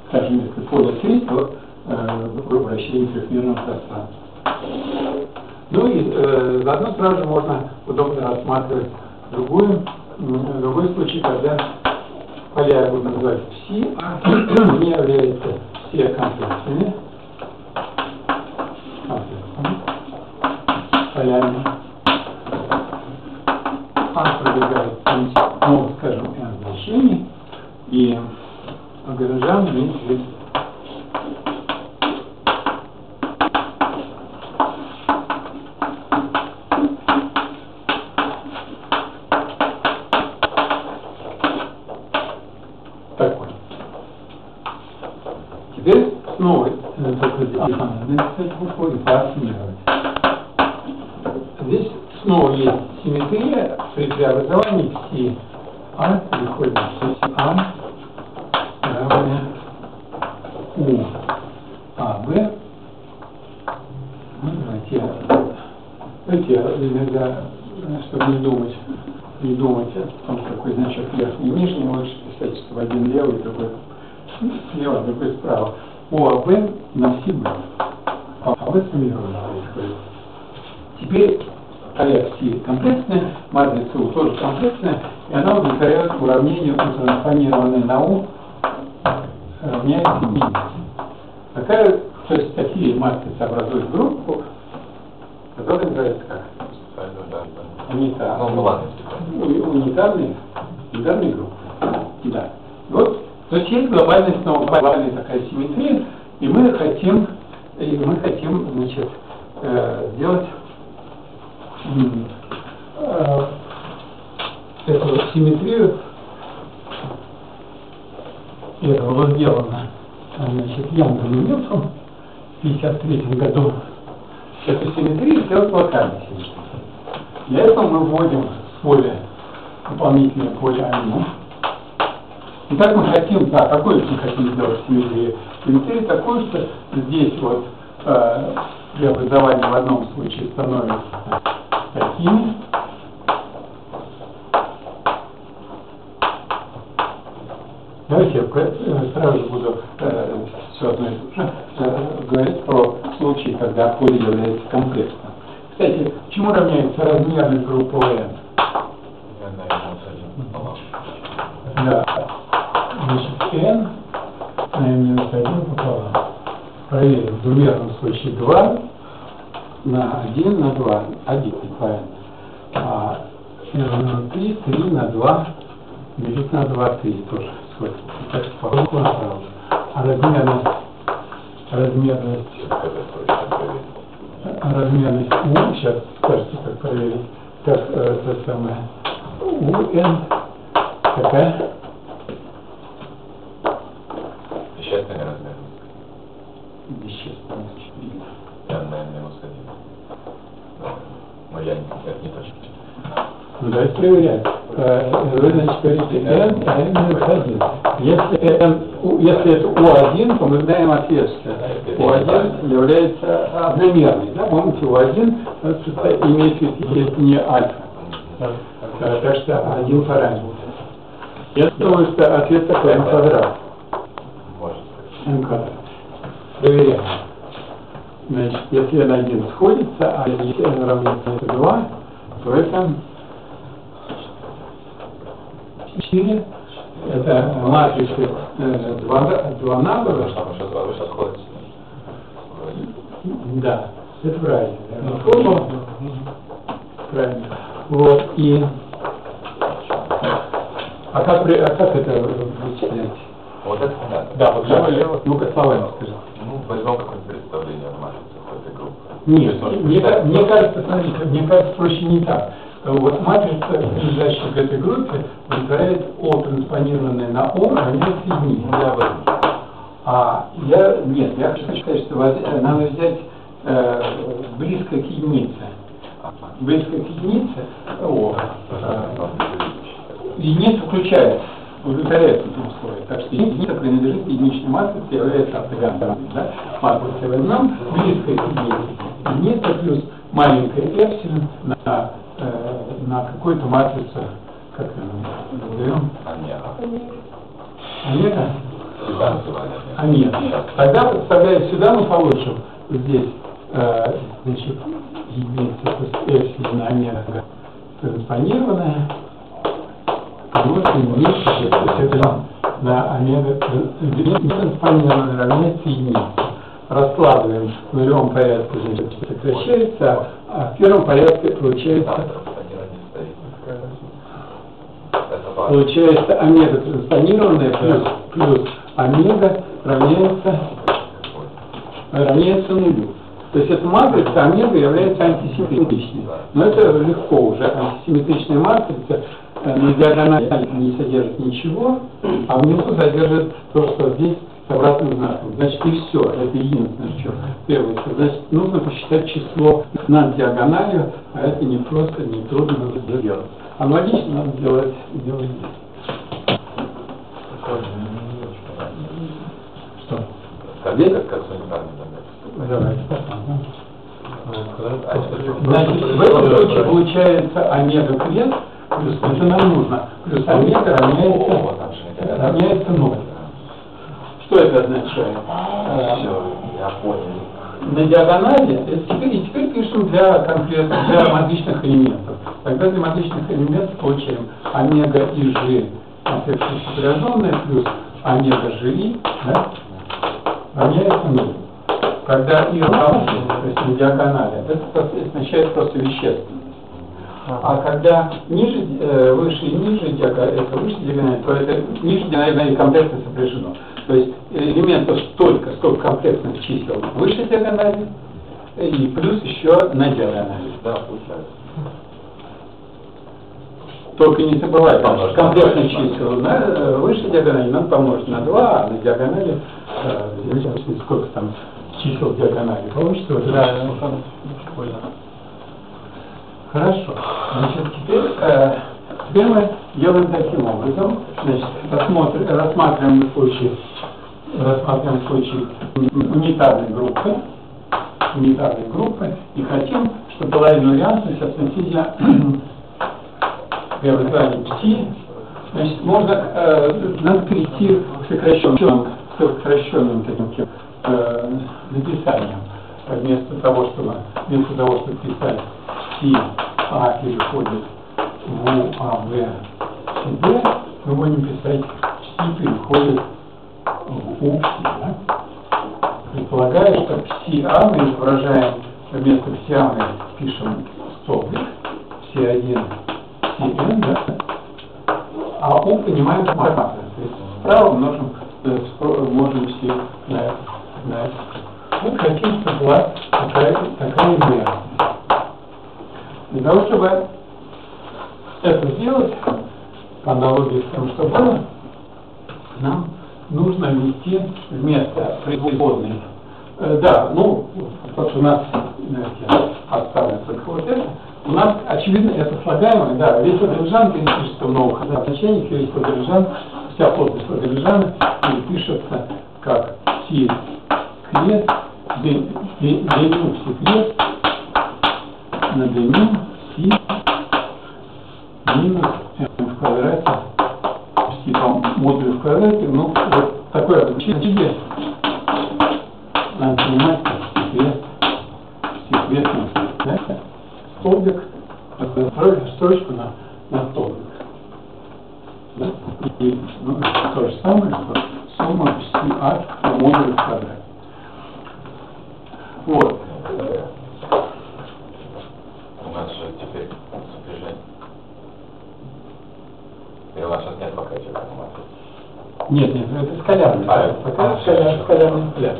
Скажем, если поле 3, то э, вращение трехмерного пространства. Ну и э, заодно сразу же можно удобно рассматривать другую, другой случай, когда поля я буду называть пси, а не являются все комплексными, полями. А пробегает путь, ну, скажем, n значений, и Лагранжан имеет вид такой. Теперь снова э, только написать букву и пооценивать. Здесь снова есть при преобразовании пси А переходит в пси А равное У А Б. Ну, давайте давайте иногда, чтобы не думать, не думать о том, какой значок верхний и нижний, лучше писать, что один левый, другой слева, другой справа. О, А, Б на все Б. А Б суммировано. Теперь проекции комплексная, матрица У тоже комплексная, и она удовлетворяет уравнению трансформированной на У равняется минус. Такая, то есть такие матрицы образуют группу, которая называется как? Унитарная. Ну, ну Унитарные, унитарные группы. Да. Вот, то есть есть глобальная снова глобальная такая симметрия, и мы хотим, и мы хотим, значит, э, сделать эту симметрию, было сделано, значит, Янгом и Ньютоном в 1953 году, эту симметрию сделать локальной симметрией. Для этого мы вводим поле, дополнительное поле амин. Итак, мы хотим, да, какой мы хотим сделать симметрию? Симметрию такую, что здесь вот э, преобразование в одном случае становится такими, Давайте я э, сразу буду э, все одно и то же э, говорить про случаи, когда поле является комплексным. Кстати, чему равняется размерность группы n? Да. Значит, n на n минус 1 пополам. Проверим. В двумерном случае 2 на 1 на 2. 1, правильно. А n на 3, 3 на 2, делить на 2, 3 тоже сходится. Так, похоже на сразу. А размерность, размерность размерность У, сейчас скажете, как проверить, как э, это самое, у n какая? Вещественный размер. Ну, давайте проверять. Э, Вы, значит, говорите n, n минус 1. Если, n, если это U1, то мы знаем ответствие. U1 является одномерной. Да? Помните, U1 э, имеет вид не альфа. Э, Так что один параметр. Я думаю, что ответ такой n квадрат. N квадрат. Проверяем. Значит, если n1 сходится, а если n равняется 2, то это 4. Это матрицы э, два, два набора. Потому что вы сейчас ходите. Да, это правильно. верно. Формула. Правильно. Вот, и... А как, при- а как это вычислять? Вот это понятно. Да, вот давай, ну-ка словами скажи. Ну, возьмем какое-то представление о матрице этой группы. Нет, мне, мне кажется, смотрите, мне кажется, проще не так. Вот матрица, принадлежащая к этой группе, удовлетворяет О, транспонированное на О, равняется единице. Ну, я об этом. А я, нет, я хочу сказать, что э, надо взять э, близко к единице. Близко к единице, О, э, единица включает, удовлетворяет это условие. Так что единица принадлежит единичной матрице, является ортогональной. Да? Матрицу возьмем близко к единице. Единица плюс маленькая эпсилон на, э, на какую-то матрицу, как ее назовем, омега. Всегда называли. А нет. Тогда, подставляя сюда, мы получим здесь, э, значит, единица эпсилон омега транспонированная, помножить единицу, то есть это на омега транспонированная равняется единице. Раскладываем в нулевом порядке, значит, сокращается, а в первом порядке получается. Получается омега транспонированная плюс, плюс омега равняется, равняется нулю. То есть эта матрица омега является антисимметричной. Но это легко уже. Антисимметричная матрица э, на диагонали не содержит ничего, а внизу содержит то, что здесь с обратным знаком. Значит, и все. Это единственное, что требуется. Значит, нужно посчитать число над диагональю, а это не просто, не трудно сделать. Аналогично надо делать, делать здесь. Что? Как, как, санитарный. Давайте. Значит, в этом случае получается омега крест, плюс это нам нужно, плюс омега равняется, равняется 0. Что это означает? Э, Все, я понял. На диагонали, и теперь пишем для конкретных, для различных элементов. Тогда для различных элементов получаем омега и g концепция плюс омега g, да, равняется нулю. Когда и равно, то есть на диагонали, это означает просто вещественно. А когда ниже, э, выше и ниже диагонали, это выше диагонали, то это ниже диагонали комплексно сопряжено. То есть элементов столько, сколько комплексных чисел выше диагонали, и плюс еще на диагонали. Да, получается. Только не забывайте, что комплексные числа на, э, выше диагонали надо помножить на 2, а на диагонали, э, сколько там чисел диагонали получится. Да, это- ну. Хорошо. Значит, теперь, э, теперь мы делаем таким образом. Значит, рассмотр- рассматриваем случай, рассматриваем случай унитарной группы, унитарной группы, и хотим, чтобы была инвариантность относительно преобразования пси. Значит, можно, э, надо перейти к сокращенным, к сокращенным таким э, написанием. Вместо того, чтобы, вместо того, чтобы писать пси а переходит в А, В, Б, мы будем писать пси переходит в У, пси. Да? Предполагаю, что пси А мы изображаем, вместо пси А мы пишем столбик, пси 1, пси N, да? а У понимаем информацию. То есть справа множим, э, можем пси на это. На это. Мы хотим, чтобы была такая, такая инверсия. Для того, чтобы это сделать, по аналогии с тем, что было, нам нужно ввести вместо производной. Э, да, ну, вот у нас я оставлю только вот это. У нас, очевидно, это слагаемое, да, весь Ладрижан перепишется в новых значениях, весь Ладрижан, вся плотность Ладрижана перепишется как длину си крест, на длину си минус m в квадрате си по модулю в квадрате, ну, вот такое обучение надо понимать, как секрет, секретный, знаете, столбик, строили строчку на, на столбик. Да? И ну, то же самое, что сумма си а по в квадрате. Вот. У нас же теперь сопряжение. Или у нас сейчас нет пока этих информации? Нет, нет, это скалярный. А, Пока а, скаляр, хорошо. скалярный взгляд.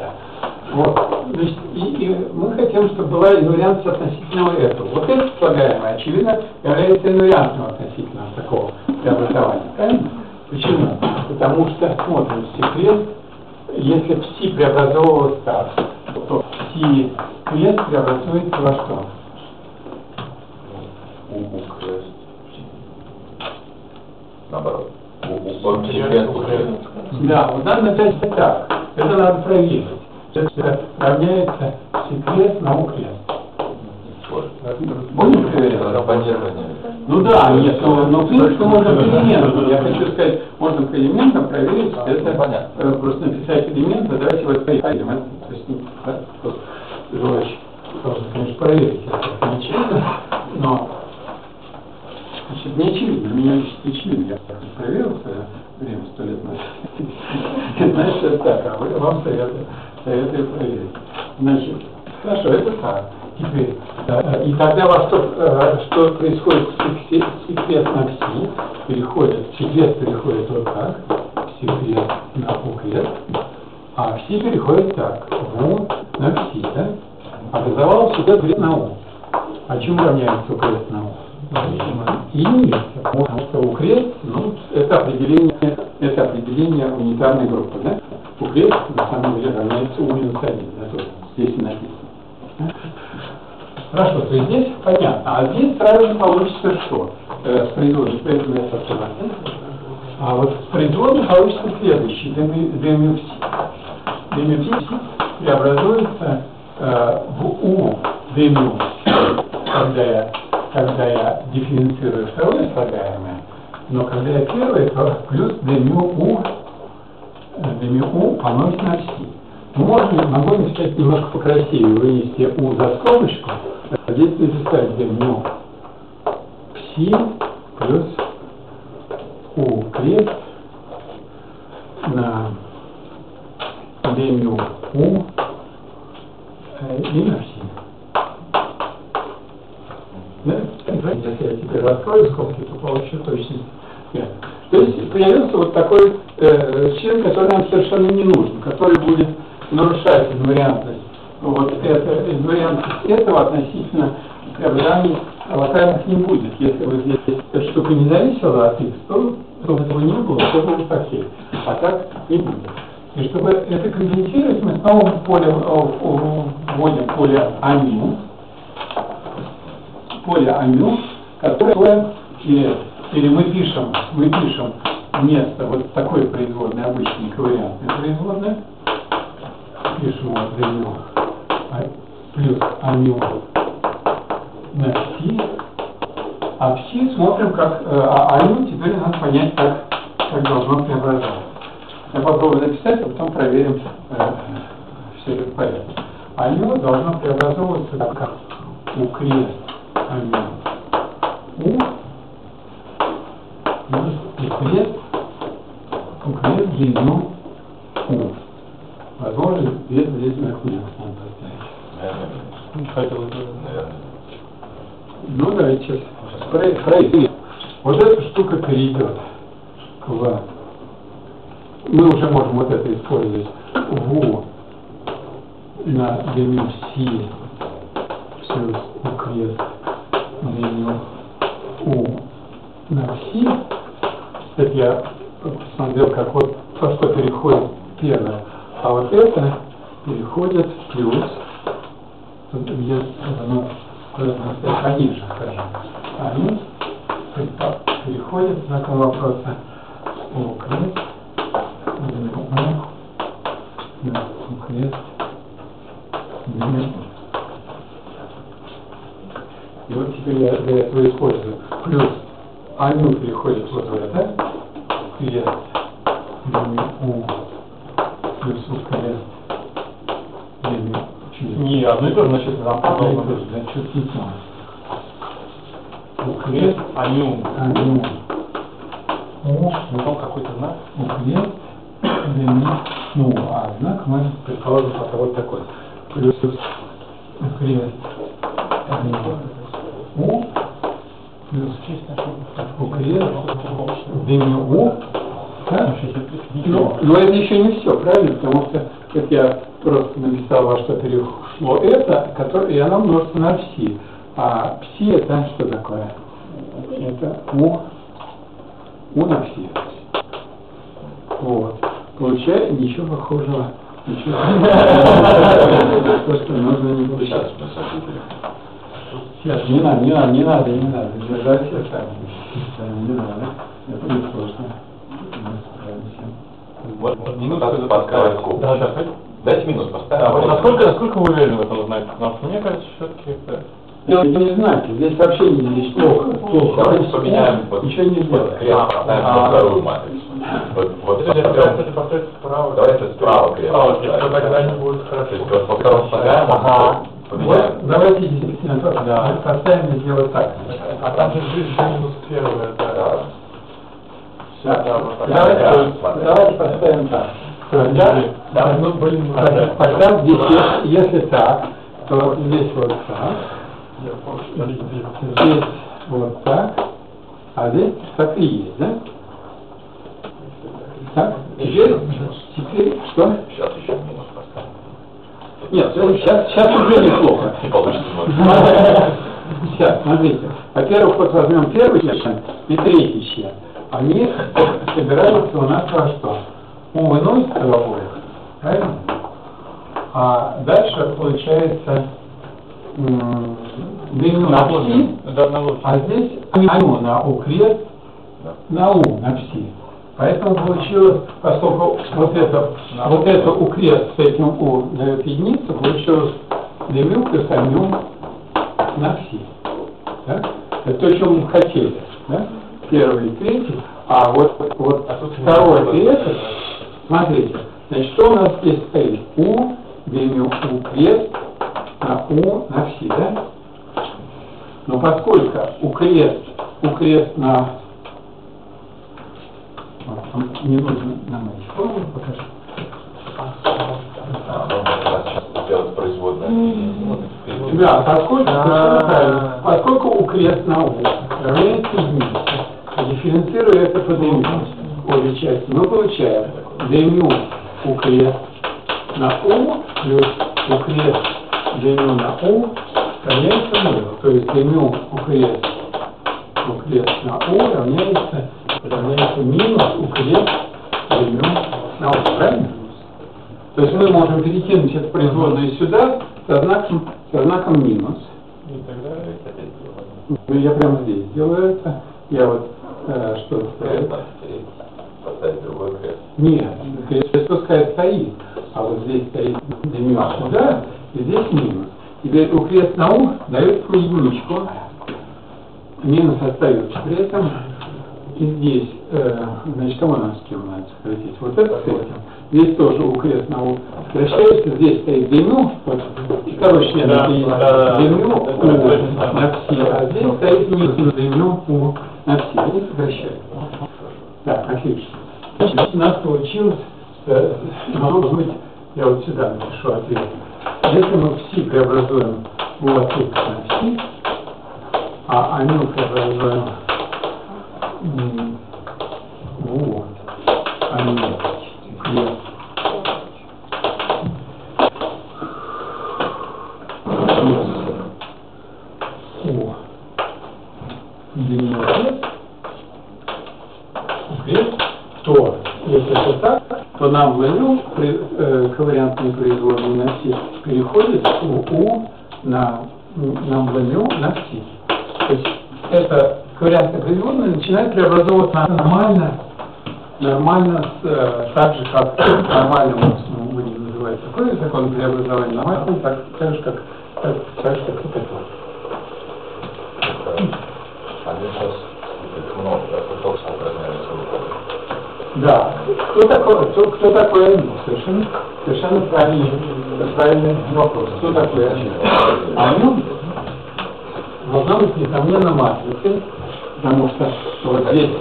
Вот. Значит, и, и мы хотим, чтобы была инвариантность относительно этого. Вот это слагаемое, очевидно, является инвариантным относительно такого преобразования. Правильно? Почему? Потому что, смотрим, секрет, если пси преобразовывалось так, то пси крест преобразуется во что? Наоборот. Да, вот надо опять так. Это надо проверить. Это равняется секрет на укрест. Будем проверять? Компонирование. Ну да, нет, но, но в принципе можно по элементам. Я хочу сказать, можно по элементам проверить, А, это понятно. э, просто написать элементы, давайте вот по элементам. То есть, ну, да, желающий должен, конечно, проверить, это не очевидно, но значит, не очевидно, меня лично очевидно, я проверил свое время, сто лет назад. Что это так, а вам советую, советую проверить. Значит, хорошо, это так. Теперь, и тогда во что, э, что происходит с секрет на пси? Переходит, секрет переходит вот так, секрет на укрет, а пси переходит так, в на пси, да? Образовалось сюда крест на у. А чему равняется укрест на у? Единица, потому что укрест, ну, это определение, это определение унитарной группы, да? Укрест на самом деле равняется минус 1, да, тоже здесь и написано. да? Хорошо, то есть здесь понятно. А здесь сразу получится что? Э, с производной, А вот с производной получится следующий, демюпси. Демюпси преобразуется э, в У демю, когда я, когда я дифференцирую второе слагаемое, но когда я первое, то плюс демю У, э, демю У помножить на пси. Можно, могу написать немножко покрасивее, вынести У за скобочку, А здесь написать, му пси плюс у крест на длину у э, и на пси. Да? Если я теперь скобки, то получу точно. Нет. То есть появился вот такой э, член, который нам совершенно не нужен, который будет нарушать инвариантность. Вот это, инвариантность этого относительно преобладаний локальных не будет. Если бы здесь эта штука не зависела от x, то, то этого не было, то бы окей. А так не будет. И чтобы это компенсировать, мы снова в поле, э, вводим поле амин, поле амин, которое или, или мы пишем, мы пишем вместо вот такой производной, обычной ковариантной производной, пишем вот амин, плюс амин на пси, а пси смотрим как, э, а амин теперь надо понять, как, как должно преобразоваться. Я попробую написать, а потом проверим, э, все ли в порядке. Амин должно преобразовываться как у крест амин у крест у крест длину у. Возможно, здесь здесь поставить. Хотел бы, Наверное. Ну, давайте сейчас пройти. Вот эта штука перейдет к В. Мы уже можем вот это использовать. В на длину Си плюс крест длину У на Си. Это я посмотрел, как вот во что переходит первое. А вот это переходит плюс Тут где ну, куда-то пониже, скажем. Они переходят к знаку вопроса о крест, о, крест, две. И вот теперь я для этого использую плюс Аню переходит вот в это, крест, у, плюс у крест, Не, одно и то же, значит, нам Одно и то же, чуть не знаю. Крест, анюм. Аню. О, Потом какой-то знак. крест, длина, ну, а знак мы, предположим, пока вот такой. Плюс крест, аню. Плюс у крест, длина У, да? Ну, но это еще не все, правильно? Потому что, как я просто написал, во что перешло это, которое, и оно множится на пси. А пси это что такое? Это у, у на пси. Вот. Получается, ничего похожего. Ничего. Просто нужно не Сейчас получать. Сейчас, не надо, не надо, не надо, не надо. Держать все. Да, Не надо. Это не сложно. Вот, Минутку под- запускаю. подкрывать скобку. Да, Дайте минут Да, поставим. вот насколько, насколько вы уверены в этом знаете? Потому что мне кажется, все-таки это... Ну, не знаете, здесь вообще не здесь плохо, плохо. Давайте поменяем вот, Ничего не вот сделать. крест поставим А, на а. вторую матрицу. Вот, вот поставим- это поставить справа. Давайте справа крест. Справа, поставим. если тогда не будет То хорошо. есть вот по второму шагаем, Ага. Вот, давайте действительно Да. поставим сделать так. А там же жизнь минус первая, да. Да. Да. Вот так. Давайте, Да. давайте поставим так. Тогда, Да, ну, блин, ну, тогда, здесь, если, так, то здесь вот так, здесь вот так, а здесь так и есть, да? Так, теперь, теперь, что? Сейчас еще минус. Нет, сейчас, сейчас уже неплохо. Не получится. Сейчас, смотрите. Во-первых, вот возьмем первый член и третий член. Они собираются у нас во что? Он выносится в обоих, правильно? А дальше получается длину на пси, а здесь амину на у крест, на у, на пси. Поэтому получилось, поскольку вот это, вот это у крест с этим у дает единицу, получилось длину плюс амин на пси. Да? Это то, что мы хотели. Да? Первый и третий. А вот, вот А второй и этот, смотрите, значит, что у нас здесь стоит? У, длину у крест, на у, на пси, да? поскольку укрест, укрест на... Вот, там не нужно на моей формуле покажи. А, ну, надо сейчас сделать производное. Да, поскольку, поскольку укрест на У равняется единице, дифференцируя это по ДМЮ, обе части, мы получаем ДМЮ укрест на У плюс укрест ДМЮ на У равняется нулю. То есть ДМЮ укрест укрест на У равняется, равняется минус укрест ДМЮ на У. Правильно? То есть мы можем перекинуть эту производную сюда со знаком, со знаком минус. И тогда опять сделаем. Ну, Я прямо здесь делаю это. Я вот э, что Крест стоит? поставить другой крест. Нет, крест пускай стоит. А вот здесь стоит минус сюда, и здесь минус. Теперь у крест на У дает единичку. Минус остается при этом. И здесь, э, значит, кого нам с кем надо сократить? Вот это с этим. Здесь тоже у крест на У сокращается. Здесь стоит ДМЮ. Вот, короче, нет, Да, здесь да, У на все. А здесь стоит минус ДМЮ У на все. Они сокращаются. Так, отлично. Значит, у нас получилось, э, должно быть, я вот сюда напишу ответ. Если мы пси преобразуем вот тут на пси, а аню преобразуем м, в аню крест. Плюс у длину крест, крест, то если это так, то нам в меню при, э, ковариантные производные на си переходит у у на, нам в меню на си. То есть эта ковариантная производная начинает преобразовываться нормально, нормально с, э, так же, как нормально мы ну, будем называть такой закон преобразования, нормально, так, так же, как так, так же, как вот это. Один сейчас много, да. Да. Кто такой, кто, кто такой Амин? Совершенно, совершенно правильный, правильный вопрос. Кто такой Амин? Амин должна быть, несомненно, матрицей, потому что вот здесь,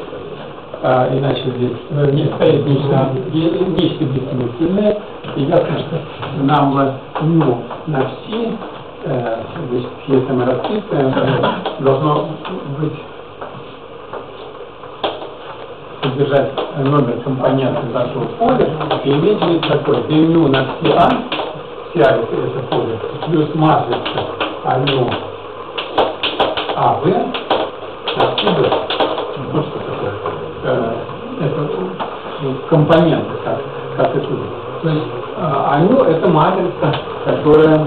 а, иначе здесь э, не стоит нечто, нечто бессмысленное, и ясно, что нам ну, на все, э, значит, если мы расписываем, э, должно быть содержать номер компонента нашего поля и иметь вид такой. ДНЮ на все А, вся это, это поле, плюс матрица АВ Б. Ну? Э, это ну, компоненты, как, как это. То есть э, АНЮ это матрица, которая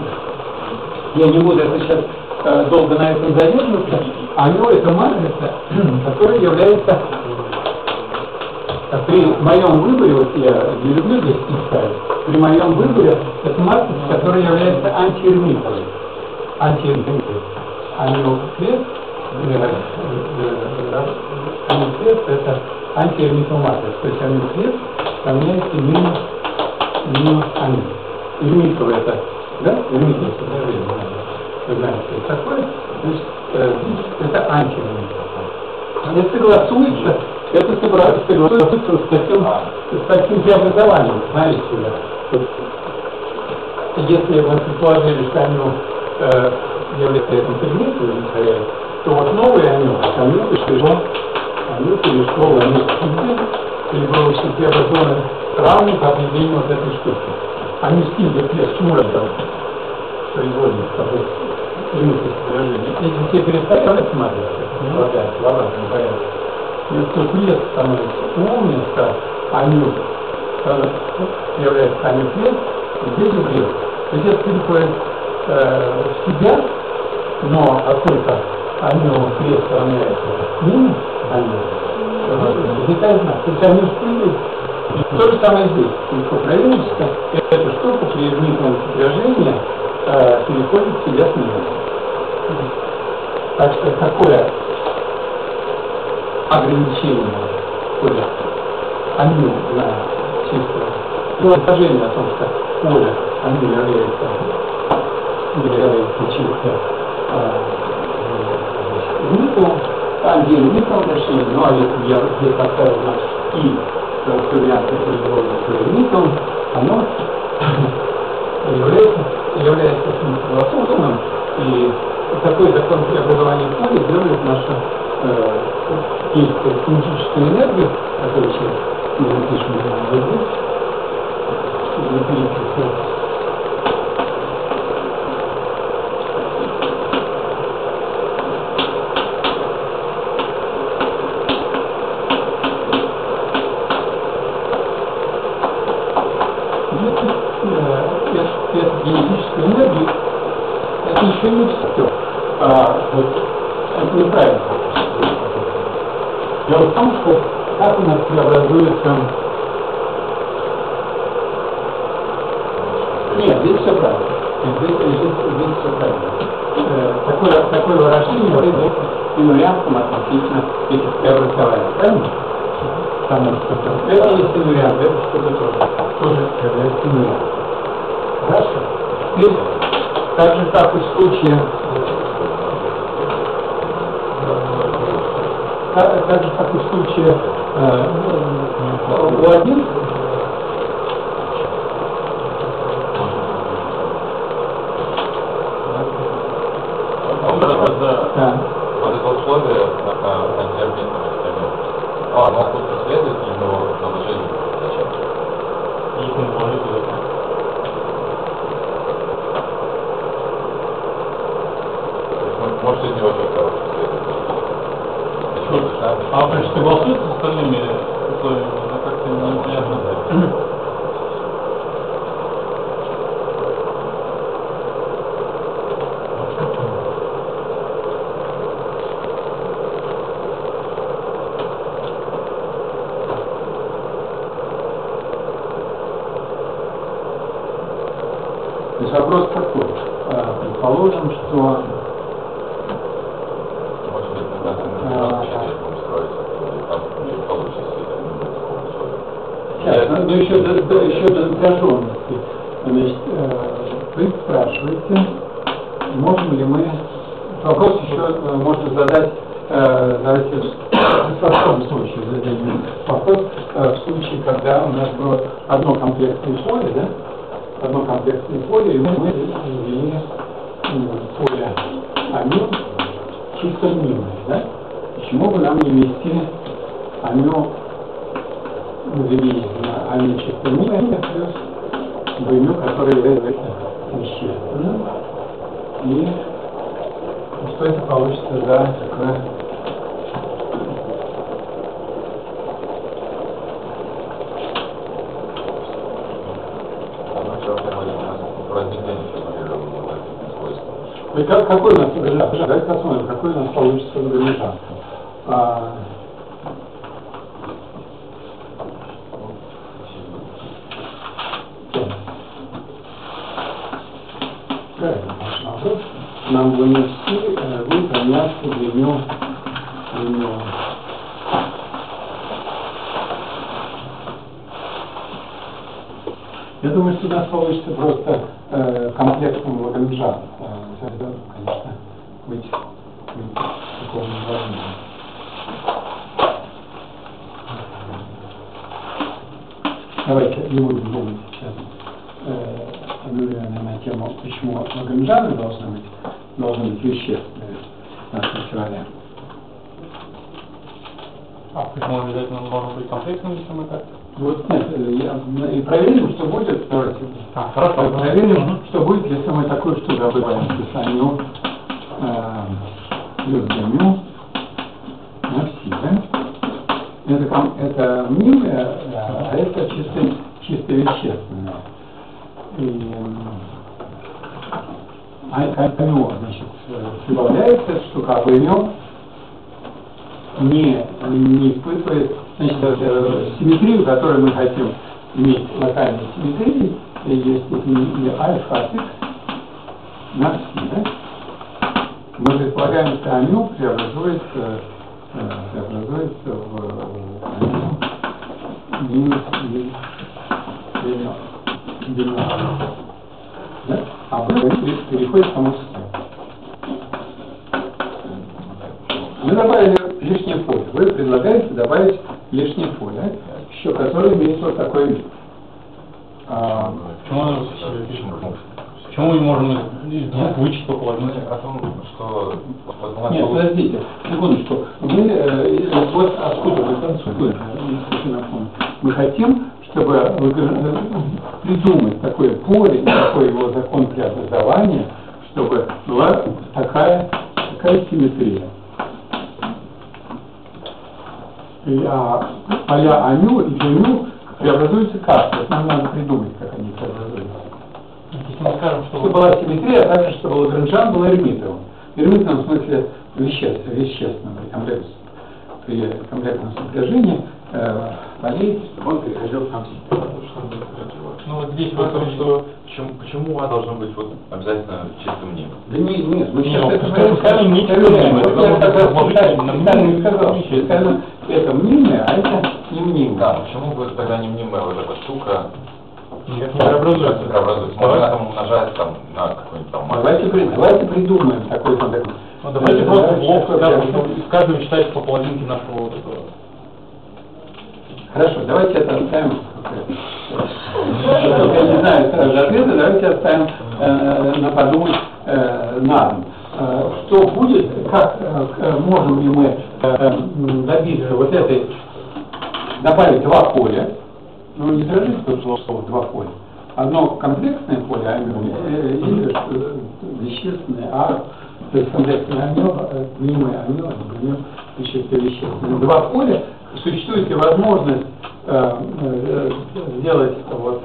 я не буду это сейчас э, долго на этом задерживаться. АНЮ это матрица, которая является а при моем выборе, вот я не люблю здесь ставить, при моем выборе это матрица, которая является антиэрмитовой. Антиэрмитовой. Аминокрест, аминокрест это матрица. То есть аминокрест равняется минус, минус амин. Эрмитовый это, да? Эрмитовое соотношение. Вы знаете, что это такое? Значит, э, это антиэрмитовое. Не согласуется, это согласуется с таким, с таким преобразованием, знаете, вот, если вы предположили, что оно э, является этим предметом, то вот новый анют, анют перешло, анют перешло в анют стиль, или было что преобразованы равны по определению вот этой штуки. Они стиль без чему это производит, такой лимитное выражение. Если все перестали смотреть, предполагать, в обратном порядке, вместо крест становится У, вместо анют является анют крест, здесь и крест. То есть это переходит э, в себя, но поскольку анют крест равняется минус анют, возникает знак. То есть анют крест то же самое здесь. Легко что эта штука при эрмитном сопряжении э, переходит в себя с минусом. Так что такое ограничение поля аню на чисто предложение о том, что поле аню является, является чисто э, то один не решение, ну а если я здесь поставил значит и то вариант производного оно является, является философом, и такой закон преобразования поля делает нашу э, действие кинетическую энергию, которую сейчас мы напишем в воздух, генетической энергии, это еще не все. А, вот, это неправильно. Дело в том, что как у нас преобразуется... Нет, здесь все правильно. Здесь, здесь, здесь все правильно. Э, такое, такое выражение является синурианством относительно этих преобразований. Правильно? Самое что Это не синуриант, это что-то тоже. Тоже является синуриантом. Хорошо. Теперь, так же, как и в случае, так, так же, как и в случае э, у один, да. Вот это условие антиаргентной системы. А, оно тут следует его наложение зачем? Их не может быть. То есть мы- может из него что-то следует. Почему же сами? А значит, согласуется с остальными условиями, это как-то непонятно. То есть вопрос такой. А, Предположим, что Может быть, тогда А. будем строиться, и там чуть получше, если это не будет такого условия. Сейчас, ну, ну, еще, до, до- еще до напряженности. Значит, э, вы спрашиваете, можем ли мы... Вопрос еще э, можно задать, э, давайте в простом случае зададим вопрос, э, в случае, когда у нас было одно комплексное поле, да? Одно комплексное поле, и мы ввели поле амин чисто мнимое, да? Почему бы нам не ввести амин завели на амин чисто мнимое плюс двойну, которая является вещественным. И что это получится за такое свойства. И как, какой у нас Давайте посмотрим, какой у нас получится организация. А, правильно, наш вопрос. Нам вынести, э, будет равняться длину, длину Я думаю, что у нас получится просто э, комплексным Лагранжан. Э, это, конечно, быть, быть такого невозможно. Давайте не будем думать сейчас э, одновременно на тему, почему Лагранжаны должны быть, должны быть вещественные нашего человека. А почему обязательно он должен быть комплексным, если мы так? Вот нет, э, я, и проверим, что будет. Давайте. А, хорошо. Проверим, что будет, если мы такую штуку добавим списанию э, плюс гамю на пси, да? Это, ком- это мнимое, э, а это чисто, чисто вещественное. И, м, а камю, значит, э, прибавляется эта штука, а поймем, не, не испытывает значит, э, симметрию, которую мы хотим иметь локальной симметрии, э, есть тут не, альфа x на пси, да? Мы предполагаем, что амю преобразуется, э, преобразуется в э, амю минус. Да? А потом переходит само собой. Мы добавили лишнее поле. Вы предлагаете добавить лишнее поле, еще которое имеет вот такой вид. А, Почему мы можем из двух вычесть по половине? о том, что Нет, подождите, секундочку. Мы э, вот откуда вы хочу напомнить. Мы хотим, чтобы э, придумать такое поле, такой его закон преобразования, чтобы была такая, такая симметрия. И, а, поля аню и женю преобразуются как? Вот нам надо придумать, как они преобразуются. Если мы скажем, что Чтобы была симметрия, а также чтобы Лагранжан был эрмитовым. Эрмитовым в смысле веществ, вещественном при комплекс, при комплексном сопряжении э, полей, чтобы он переходил в конфликт. ну, вот здесь Дело в том, вот, что почему, почему А должно быть вот обязательно чистым небом? Да не, нет, мы сейчас ну, это проверяем. не чистое, Вот это я специально мнение, не сказал, что это, мнимое, а это не мнимое. Да, почему бы тогда не мнимая вот эта штука никак не преобразуется. преобразуется? Можно там умножать там на какой-нибудь там Давайте, при- давайте придумаем такой контакт. Ну, давайте просто в лоб скажем, что из каждого считать по половинке нашего вот этого. Хорошо, давайте это оставим. Я не знаю сразу же ответа, давайте оставим э, на подумать э, на дом. Э, что будет, как э, можем ли мы э, добиться вот этой, добавить два поля, ну не дрожит тут слово два поля, одно комплексное поле или э, вещественное, а то есть комплексное э, мнимое амин, вещественное, вещественное. Два поля, существует ли возможность э, э, сделать вот,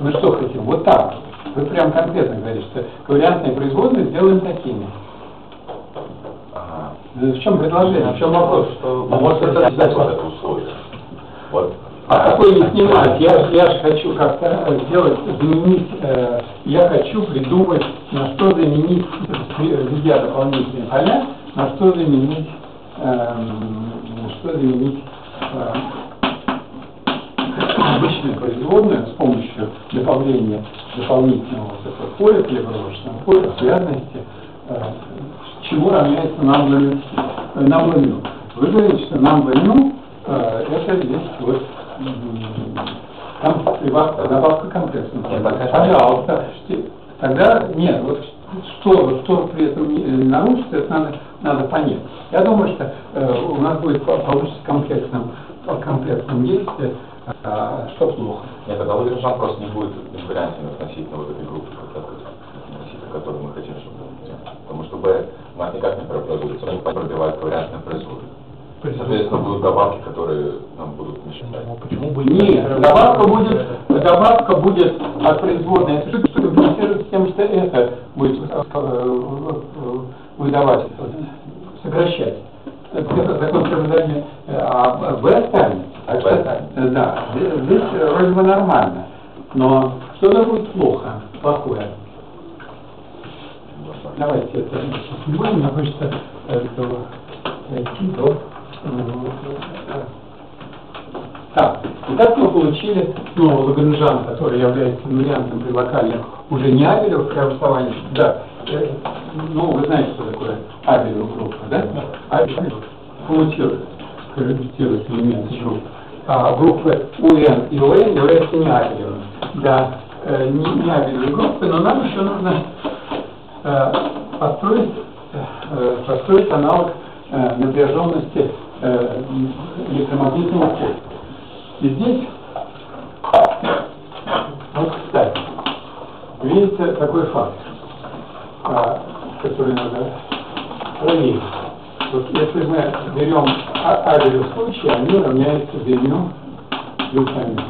мы что хотим, вот так. Вы прям конкретно говорите, что вариантные производные сделаем такими. Ага. Ну, В чем предложение, в чем вопрос? Что, А может это вот это условие. Вот. А какой не снимать? Я, я же хочу как-то э, сделать, заменить, э, я хочу придумать, на что заменить, э, введя дополнительные поля, на что заменить, что заменить э, обычную производную с помощью добавления дополнительного вот этого поля, хлеборожечного поля, связности, э, чему равняется нам в э, нам в ину. Вы говорите, что нам в ину э, это есть вот там добавка пока- Пожалуйста. Тогда нет, вот что, что при этом нарушится, это надо, надо понять. Я думаю, что э, у нас будет по- получится комплексным, по комплексным действием, а, что плохо. Нет, тогда Лагранжан просто не будет инвариантен относительно вот этой группы, как- относительно которой мы хотим, чтобы. Потому что Б у нас никак не преобразуется, он не пробивает ковариантное производство. Соответственно, будут добавки, которые нам будут мешать. Ну, почему бы Нет, добавка будет, добавка будет от производной что компенсирует с тем, что это будет э, э, выдавать, сокращать. Это закон преобразования, э, а В останется. Так что, да, здесь вроде бы нормально, но что-то будет плохо, плохое. Давайте это будем, мне хочется до- дойти до... э, Так, итак мы получили нового Лагранжана, который является вариантом при локальном уже не Абелева преобразования. Да, э, ну вы знаете, что такое Абелева группа, да? Абелев коммутирует, корректирует элементы группы. А группы УН и ОН являются не Абелевыми. Да, э, не, не Абелевые группы, но нам еще нужно э, построить, э, построить аналог э, напряженности э, электромагнитного поля. И здесь, вот, кстати, видите такой факт, а, который надо проверить. Вот если мы берем а- Абелев случай, они равняются длину плюс амин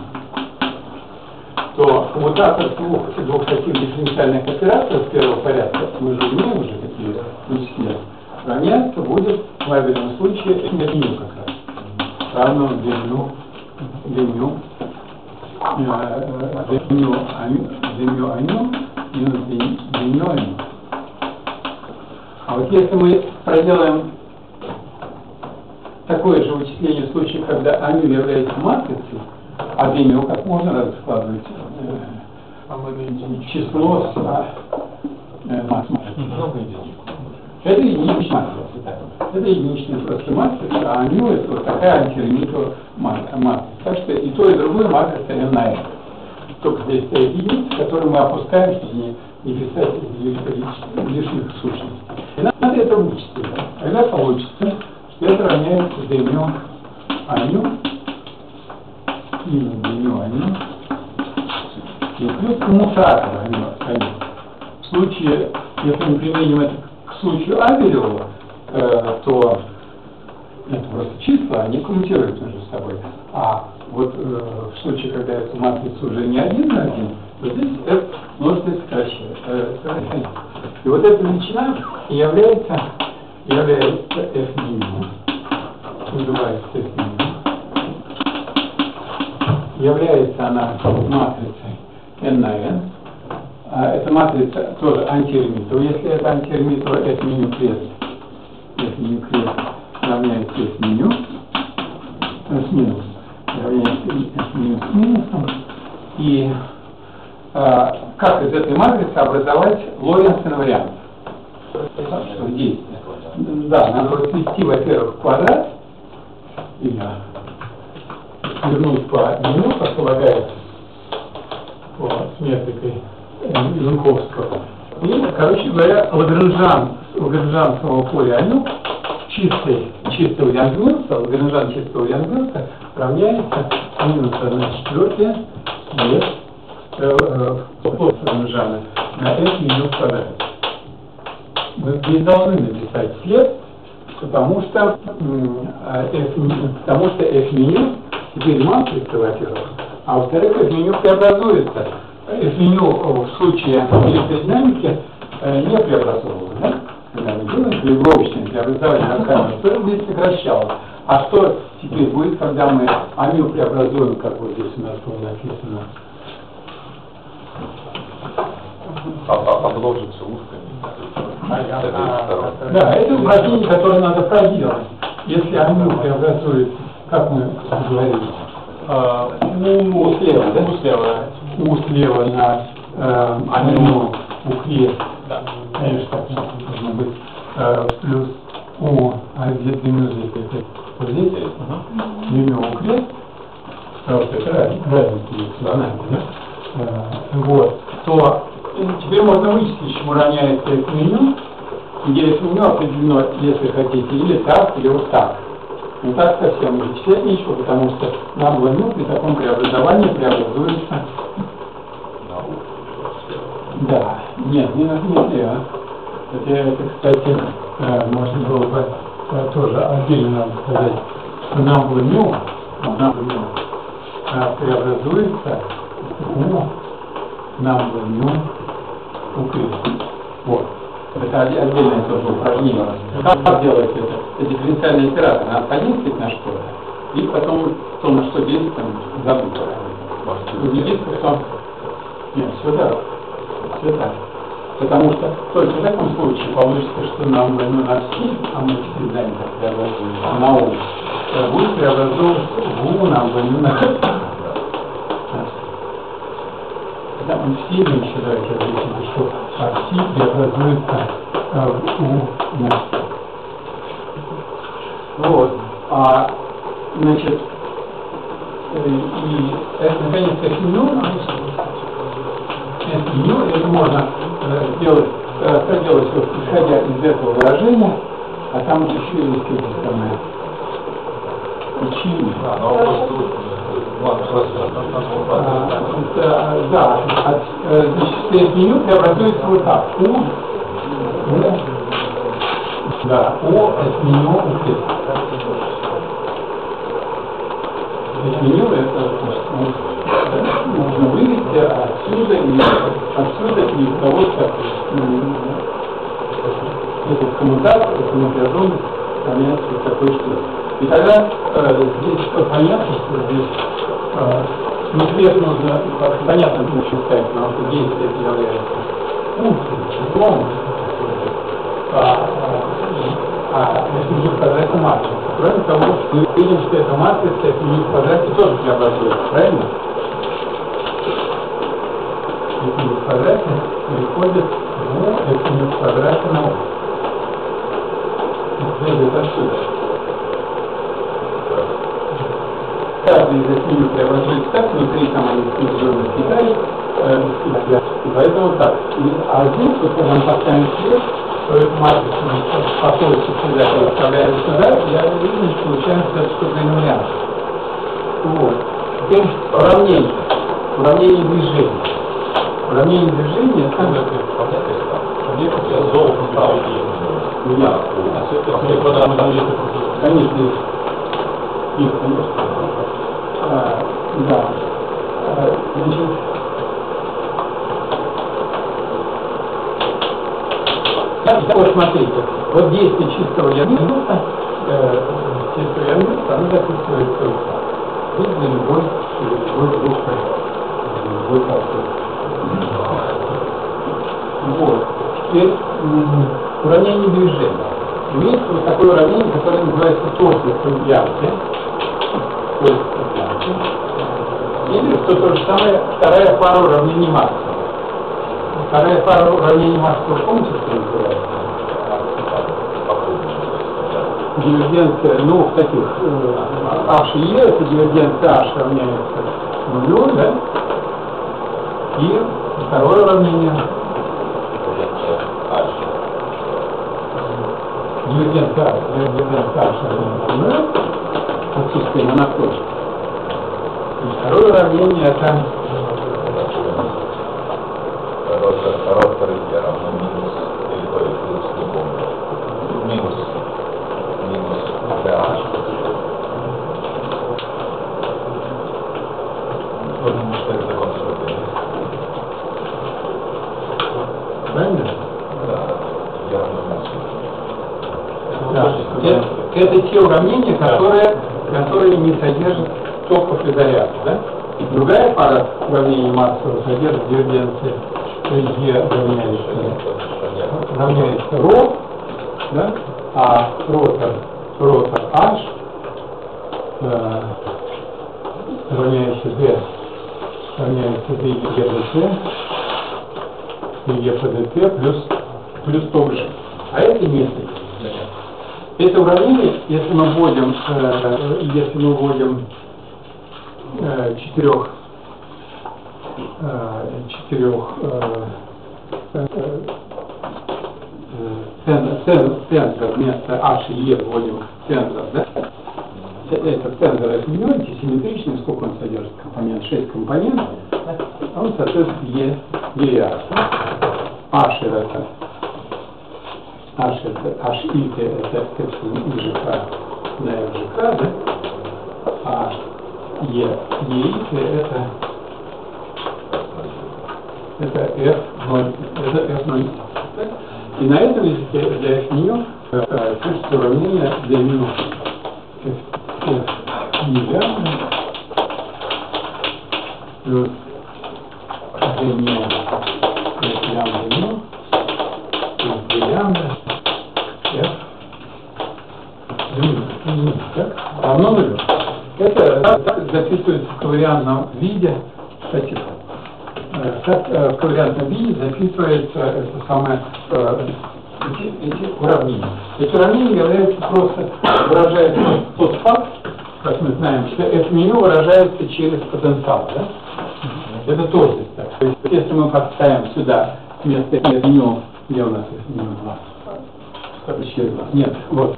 то коммутатор двух, двух таких дифференциальных операций первого порядка, мы же умеем уже такие вычислять, равняется будет в лабельном случае длину как раз. Равно длину, длину, длину длину амин минус длин- длину амин. А вот если мы проделаем такое же вычисление в случае, когда амин является матрицей, а длину как можно складывать э, А число с э. Много единиц. Это единичная матрица. Это единичная просто матрица, а ню это вот такая антиремитова матрица. Так что и то, и другое матрица n на n. Только здесь стоит единица, которую мы опускаем, чтобы не, писать лишних сущностей. И надо это вычислить. Тогда получится, что это равняется dμ аню минус dμ аню и плюс коммутатор аню. В случае, если мы применим это к случаю Абелева, э, то это просто числа, они коммутируют между собой. А вот э, в случае, когда эта матрица уже не один на один, то здесь f множество сокращение. Э, и вот эта величина является, является f минимум, называется f минимум. Является она матрицей n на n. А эта матрица тоже антиремитова. Если это антиремитова, f минимум крест, f минимум крест равняется f минус с минусом. И э, как из этой матрицы образовать Лоренцин вариант? Что здесь? Да, надо возвести, во-первых, квадрат, или вернуть по меню, как полагается, по, с метрикой Янковского. И, короче говоря, Лагранжан, Лагранжан самого поля Аню чистый, чистого Янгвилса, Лагранжан чистого Янгвилса равняется минус 1 четвертая вес э, э, Лагранжана на f минус квадрат. Мы не должны написать след, потому что, f, потому что f минус теперь матрица, во-первых, а во-вторых, f меню преобразуется. F меню в случае электродинамики э, не преобразовывалось, да? Когда мы делаем регулировочное преобразование на камеру, то здесь сокращалось. А что теперь будет, когда мы амил преобразуем, как вот здесь у нас было написано? Обложится ушками. Да, это упражнение, которое надо проделать. Если амил преобразует, как мы говорили, у слева, да? У слева. У слева на э, амину у крест. Да. Конечно, так должно быть. Э, плюс у, а где ты минус здесь? Вот здесь? Мимио у крест. Потому что это разница есть, знаете, да? Э, вот. То теперь можно вычислить, чему равняется это меню, где это меню определено, если хотите, или так, или вот так. Не так совсем вычислять нечего, потому что нам войну при таком преобразовании преобразуется. Да, нет, не на слева. Хотя это, кстати, э, можно было бы э, тоже отдельно надо сказать, что нам войну, нам войну преобразуется у нам войну у крестика. Вот. Это отдельное тоже упражнение. Как делать это? Это дифференциальный оператор. Надо подействовать на что-то, и потом то, на что действуем, забыть. Убедиться, что... Нет, сюда. Сюда. Потому что только в этом случае получится, что нам ну, на стиль, а мы теперь знаем, как преобразуем, на ум, будет преобразовываться в у нам ну, на да, он сильно еще, давайте ответим, что Арси преобразуется э, у нас. Вот. А, значит, э, и это, наконец, феню, феню, это можно э, сделать, э, проделать, вот, исходя из этого выражения, а там еще есть какие-то самые причины. Да, но вопрос да, значит, меню преобразуется вот так. У, у, да, у это меню у Т. Значит, меню это значит, нужно вывести отсюда и отсюда и из того, что этот коммутатор, этот микрозон становится вот такой штукой. И тогда э, здесь что понятно, что здесь э, неизвестно нужно, понятно, нужно сказать, потому что действие это является функцией, числом, а, а, а если в квадрате матрица. Кроме того, мы видим, что эта матрица, если не в квадрате, тоже преобразуется, правильно? квадратных переходит в рисунок квадрата на у. Выйдет отсюда. Каждый из этих преобразует так, внутри там они снижены Китай, э, и поэтому так. И, а здесь, если нам поставим свет, то это матрица посольство сюда, выставляем сюда, я увидел, что получаем все, что для меня. Вот. Теперь уравнение. Уравнение движения. Уравнение движения, там, Золото стало. нет, А все-таки квадрат там есть Конечно, их, конечно. А, да. А, значит, так, вот смотрите, вот действие чистого ядмита, э, чистого ядмита, оно записывается вот так. Здесь для любой, для любой группы, для любой партии. Вот. Теперь м, уравнение движения. Имеется вот такое уравнение, которое называется. Тостерсон Янки. Или что то же самое, вторая пара уравнений Максвелла. Вторая пара уравнений Максвелла, помните, что называется? Дивергенция, ну, в таких э, H и E, это дивергенция H равняется нулю, да? И второе уравнение дивергенция H, дивергенция H равняется нулю, отсутствие монокосия. И второе уравнение это Ротор Е равно минус, или то есть плюс, не помню. Минус, минус PH. Потому что это закон Шрёдингера. правильно? Да, я равно минус. Да. Это, это те уравнения, которые, которые не содержат токов и зарядов, да? Другая пара уравнений Максвелла содержит дивергенции Е равняется, равняется ρ, да? а ротор, ротор H э, равняется D, равняется D ЕДТ, ЕПДТ плюс, плюс то же. А это зарядов. Это уравнение, если мы вводим, э, если мы вводим э, четырех, э, четырех э, э, э, цен- цен- центров вместо H и E вводим центров, да? Это центр отменете, симметричный, сколько он содержит компонент? 6 компонентов, а он, соответственно, E, E, H это H это H и это эпсилон ИЖК на ФЖК, да? А Е, Е это это F0, это F0. Так? И на этом языке для F нее э, пишется уравнение для минус F, F неверно плюс D не F лямбда ну плюс D лямбда Ну, так, равно. Это записывается в ковариантном виде, кстати, э, так э, в ковариантном виде записывается это самое э, эти, эти уравнения. Эти уравнения являются просто, выражают тот факт, как мы знаем, что это меню выражается через потенциал, да? Это тоже так. То есть, если мы подставим сюда вместо меню, где у нас есть меню 2? Нет, вот.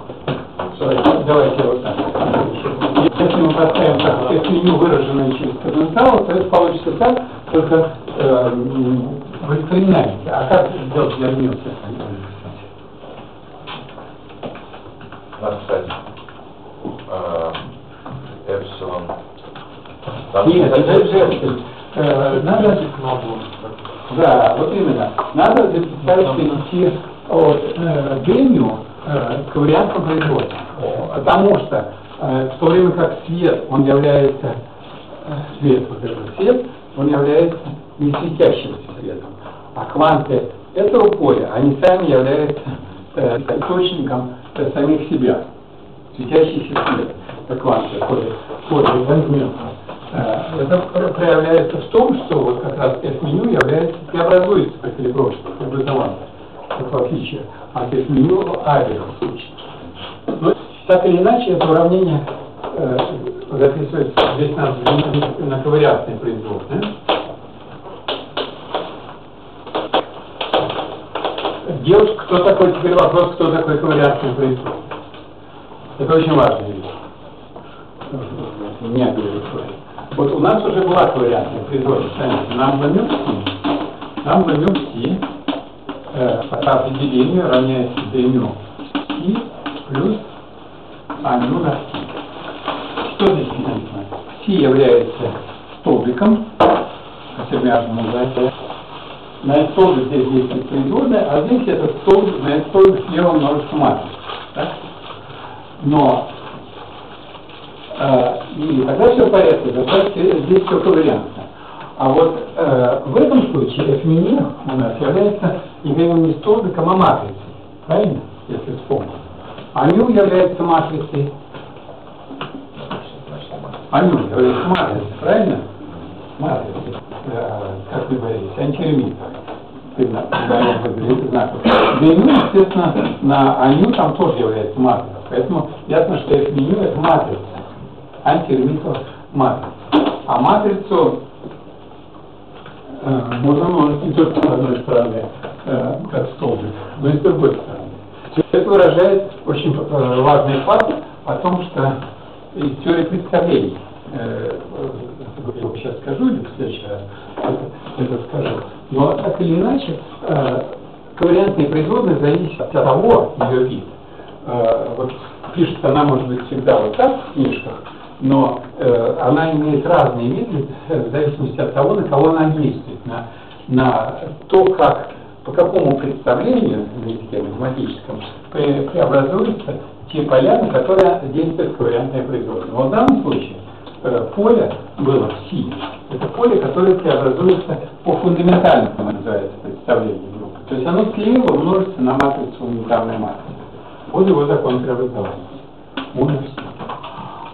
Давайте, вот так. Если мы поставим так, если меню выраженное через потенциал, то это получится так, только э, м, в. А как сделать для меню? Надо писать э, эпсилон. Нет, это же, э, надо, да, вот именно, надо записать перейти от э, гению э, к варианту производства. Потому что э, в то время как свет, он является, э, свет, вот этот свет, он является не светящимся светом, а кванты этого поля, они сами являются э, источником э, самих себя. Светящийся свет, это кванты поля, поля возьмем. Э, Это проявляется в том, что вот как раз F-меню является, преобразуется как электрошка, преобразование, отличие от F-меню авиа случае. Но так или иначе это уравнение э, записывается, здесь надо на, на ковырятный производный. Девушка, кто такой, теперь вопрос, кто такой ковырятный производный? Это очень важная вещь. Не говорю, Вот у нас уже была ковырятная производная. Нам в Си, нам в Си э, по определению равняется ДНУ Си плюс амину на. Что здесь написано? Си является столбиком, осермяжным называется. На этот столбик здесь действует производная, а здесь этот столбик, на этот столбик слева множество матриц. Так? Но э, и тогда все в порядке, тогда здесь все ковырянсно. А вот э, в этом случае f у нас является именно не столбиком, а матрицей. Правильно? Если вспомнить. А ню является матрицей. А ню является матрицей, правильно? Матрицей, э, как вы говорите, антиремит. знак. Меню, естественно, на аню там тоже является матрицей. Поэтому ясно, что f-меню это матрица. Антиремитова матрица. А матрицу можно множить не только с одной стороны, э, как столбик, но и с другой стороны. Это выражает очень э, важный факт о том, что из теории представлений, э, я сейчас скажу или в следующий раз это, скажу, но так или иначе, ковариантные производные зависят от того, ее вид. Вот пишется она может быть всегда вот так в книжках, но э, она имеет разные виды в зависимости от того, на кого она действует, на, на то, как по какому представлению на языке математическом преобразуются те поля, на которые действует ковариантное производство. Но в данном случае э, поле было в силе. Это поле, которое преобразуется по фундаментальному, называется, представлению группы. То есть оно слева умножится на матрицу унитарной матрицы. Вот его закон преобразования. Он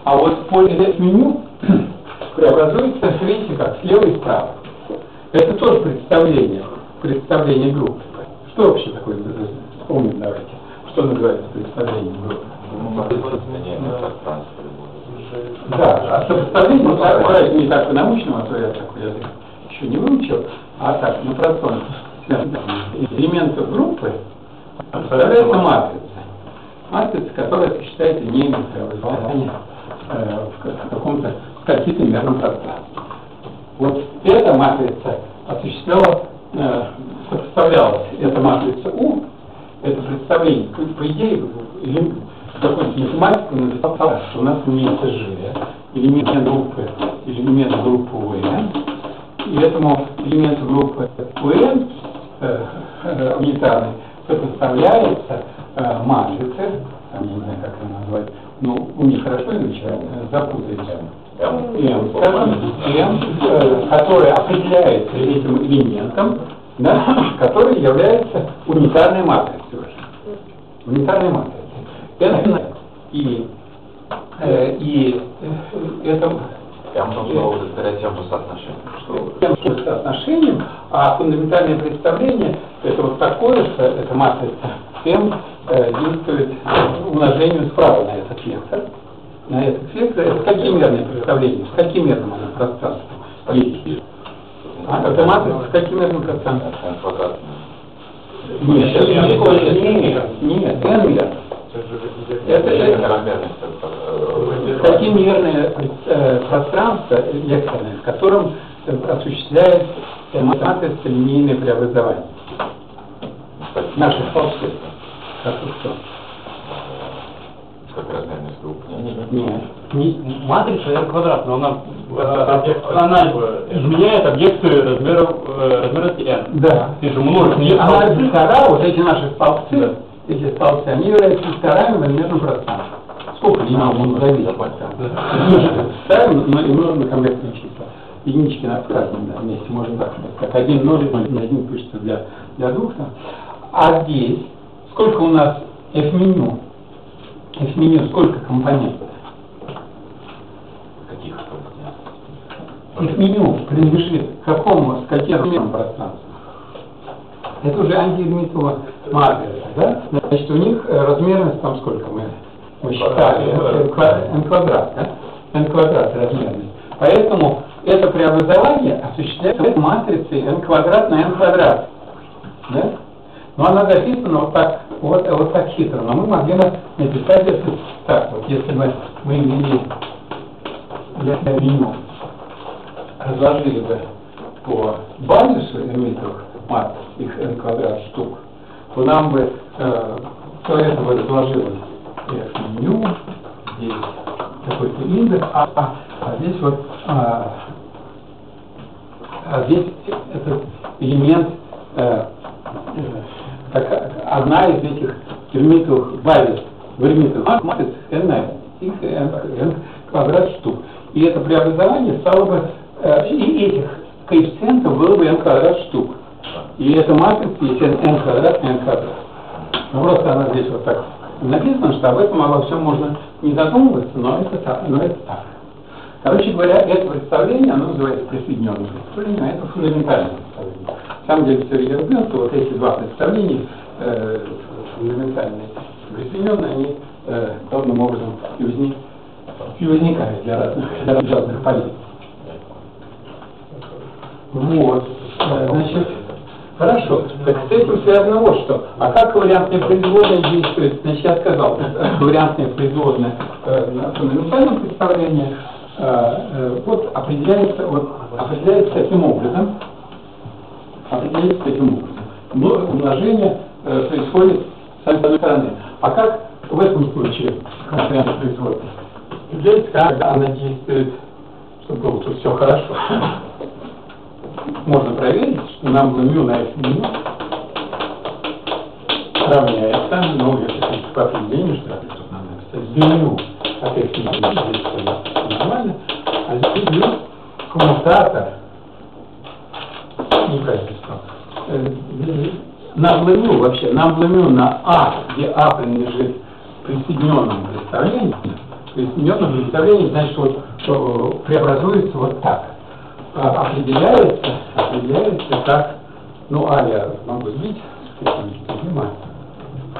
А вот поле меню преобразуется, видите как, слева и справа. Это тоже представление представление группы. Что вообще такое, вспомним давайте, что называется представлением группы? Да, а сопоставление, ну, не так по-научному, а то я такой язык еще не выучил, а так, на простом. Элементы группы представляется матрица. Матрица, которая осуществляет линейное преобразование э, в каком-то, в каких-то мерном пространстве. Вот эта матрица осуществляла э, подставлялась. Эта матрица У, это представление, по идее, какой-нибудь математик написал, что у нас имеется G, элемент группы, элемент группы UN, и этому элементу группы UN, э, э, унитарный, сопоставляется э, матрица, там, не знаю, как она назвать, ну, у них хорошо изучают, э, запутались. M, скажем, M, э, которая определяется этим элементом, да, который является унитарной матрицей. Унитарной матрицей. Это и, э, и э, это я должно удовлетворять тем же соотношением. Тем же соотношением, а фундаментальное представление это вот такое, что эта матрица M э, действует умножению справа на этот вектор. На этот вектор это? В каким мерном оно пространстве есть? А это матрица с каким мерным процентом? Нет, это не нет, нет, n мер. Это, это каким мерное э, пространство векторное, в котором осуществляет матрица линейное преобразование. Наши столбцы. Как что? Размерность групп? Нет. Не, матрица r квадрат, но она, она изменяет объекты размеров, э, размера n. Да. Ты же множишь не Она вектора, вот эти наши столбцы, да. эти столбцы, они являются векторами в одномерном пространстве. Сколько не надо, он зависит от Ставим, но и множим на комплектные числа. Единички на каждом да, месте, можно так сказать. Как один множит, на один пишется для, для двух. А здесь, сколько у нас f-меню? F-меню сколько компонентов? Каких Их меню принадлежит к какому, с каким размером пространства? Это уже антигермитова матрица, да? Значит, у них э, размерность там сколько мы Мы считали n квадрат, да? n квадрат размерность. Поэтому это преобразование осуществляется матрицей n квадрат на n квадрат. Да? Но она записана вот так, вот, вот так хитро. Но мы могли бы написать это так. Вот если бы мы имели для меню разложили бы по базису элементов матриц, их n квадрат штук, то нам бы э, все это бы разложилось f меню, здесь какой-то индекс, а, а, а здесь вот а, а здесь этот элемент э, э, так, одна из этих герметовых базис, герметовых матриц n, их n, n квадрат штук. И это преобразование стало бы, э, и этих коэффициентов было бы n квадрат штук. И эта матрица есть n квадрат n квадрат. Ну просто она здесь вот так написано, что об этом обо всем можно не задумываться, но это так. Но это так. Короче говоря, это представление, оно называется присоединенным представлением, а это фундаментальное представление. Самом деле, все убил, что вот эти два представления, э, фундаментальные и присоединенные, они э, главным образом и, возник, и возникают для разных, для разных полей. Вот. Э, значит, Хорошо. Так с этим связано вот что. А как вариантная производная действует? Значит, я сказал, вариантная производная э, на фундаментальном представлении э, э, вот определяется, вот, определяется таким образом. Определяется таким образом. Умножение э, происходит с одной стороны. А как в этом случае вариантная производная? Определяется, когда она действует, чтобы было тут все хорошо? Можно проверить, что нам мю на f минус равняется, ну, если по определению, что тут надо написать, мю от f минус, здесь нормально, а здесь мю коммутатор, неправильно нам мю вообще, нам мю на А, где А принадлежит присоединенному представлению, присоединенному представлению, значит, вот, что преобразуется вот так определяется, определяется как, ну, а я могу сбить, понимаю,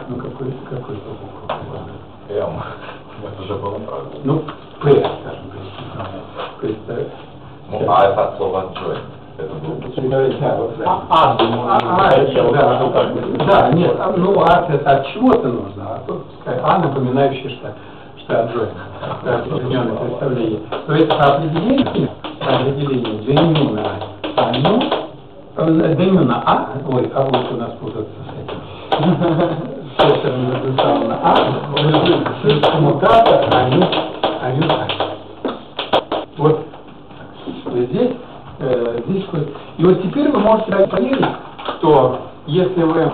ну, какой, какой букву? М. Это уже было правда. Ну, П, скажем, представить. Ну, а это от слова join. Бы Да, нет, а, ну, а это от чего-то нужно, а тут а напоминающее, что что отжой, определенное представление, то есть определение, определение Деню на Аню, Деню на А, ой, а вот у нас путаться с этим. На А, коммутатор Аню, Аню Вот здесь, э, И вот теперь вы можете поверить, что если вы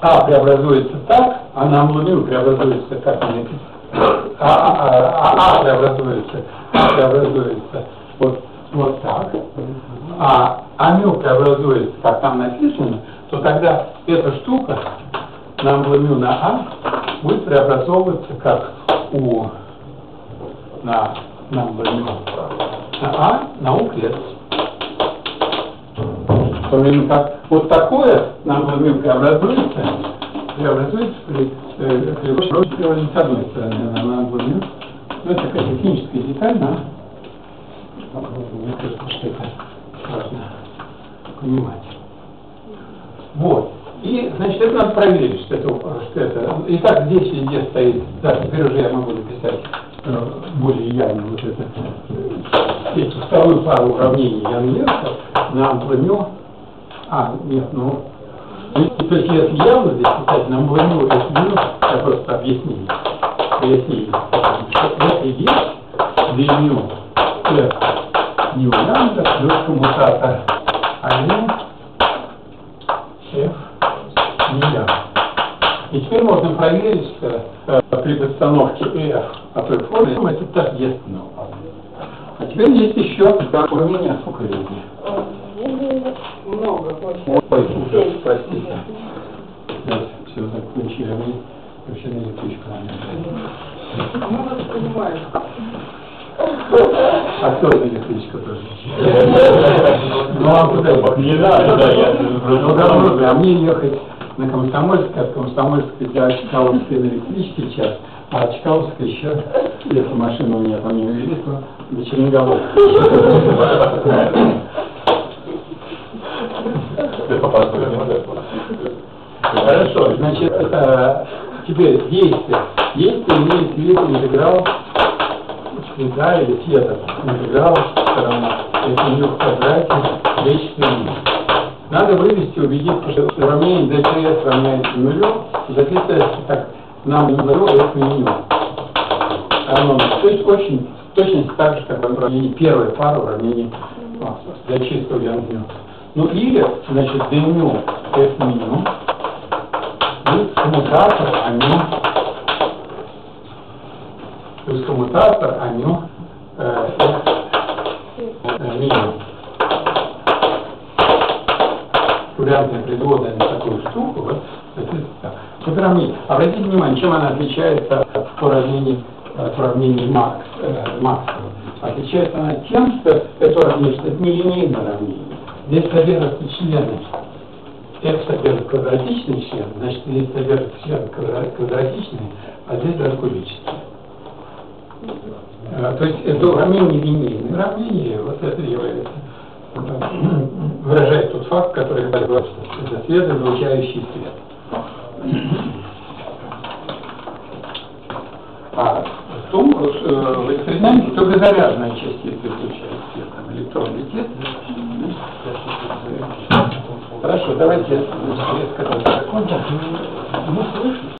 А преобразуется так, а на амлумин преобразуется как написано, а, а, а, а преобразуется, а преобразуется вот, вот так, а амю преобразуется, как там написано, то тогда эта штука на амбломю на А будет преобразовываться как У на, на амбломю на А на У клетки. Помимо как вот такое на амбломю преобразуется, преобразуется при с одной стороны, она на глубину. Ну, это такая техническая деталь, но мне кажется, что это важно понимать. Вот. И, значит, это надо проверить, что это, что это. Итак, здесь везде стоит, да, теперь уже я могу написать э, более явно вот это. Эти вторую пару уравнений я наверстал на ампланю. А, нет, ну, то есть если явно здесь писать, нам войну это минус, я просто объяснил. Пояснили. Это и есть длину f не лямбда плюс коммутатор 1 f не лямбда. И теперь можно проверить, что э, при подстановке f от той формы это тождественно А теперь есть еще уравнение, сколько людей? Много, очень. Ой, ужас, простите. Сейчас все закончили, а мы вообще на электричку Мы вас понимаем. А кто на электричку тоже? Ну, а куда? Не надо, да, я... Ну, да, а мне ехать на Комсомольск, от Комсомольска до Чкаловской на электричке час, А Чкаловская еще, если машину у меня там не увели, то до Черноголовки. Хорошо, значит, э, теперь действие. Действие имеет вид интеграл цвета или цвета. Интеграл равно это у в квадрате d4 Надо вывести, убедиться, что уравнение dcs равняется нулю, записывается так, нам нулю, это меню. То есть очень точно так же, как в уравнении первой пары уравнений для чистого Янгмю. Ну или, значит, dμ f минимум плюс коммутатор амин плюс коммутатор амин э, э, минимум. Курятная производная на такую штуку, вот. Обратите внимание, чем она отличается от уравнений, от уравнений Макс, э, Максвелла. Отличается она тем, что это уравнение, что это не линейное уравнение. Здесь содержатся члены f содержит квадратичный член, значит, здесь содержит член квадратичный, а здесь даже кубический. А, то есть это уравнение линейное. Уравнение вот это является, выражает тот факт, который говорит, что это свет, излучающий свет. А в том, э, в эксперименте только заряженная частица излучает свет, там электрон летит, Хорошо, давайте, резко закончим.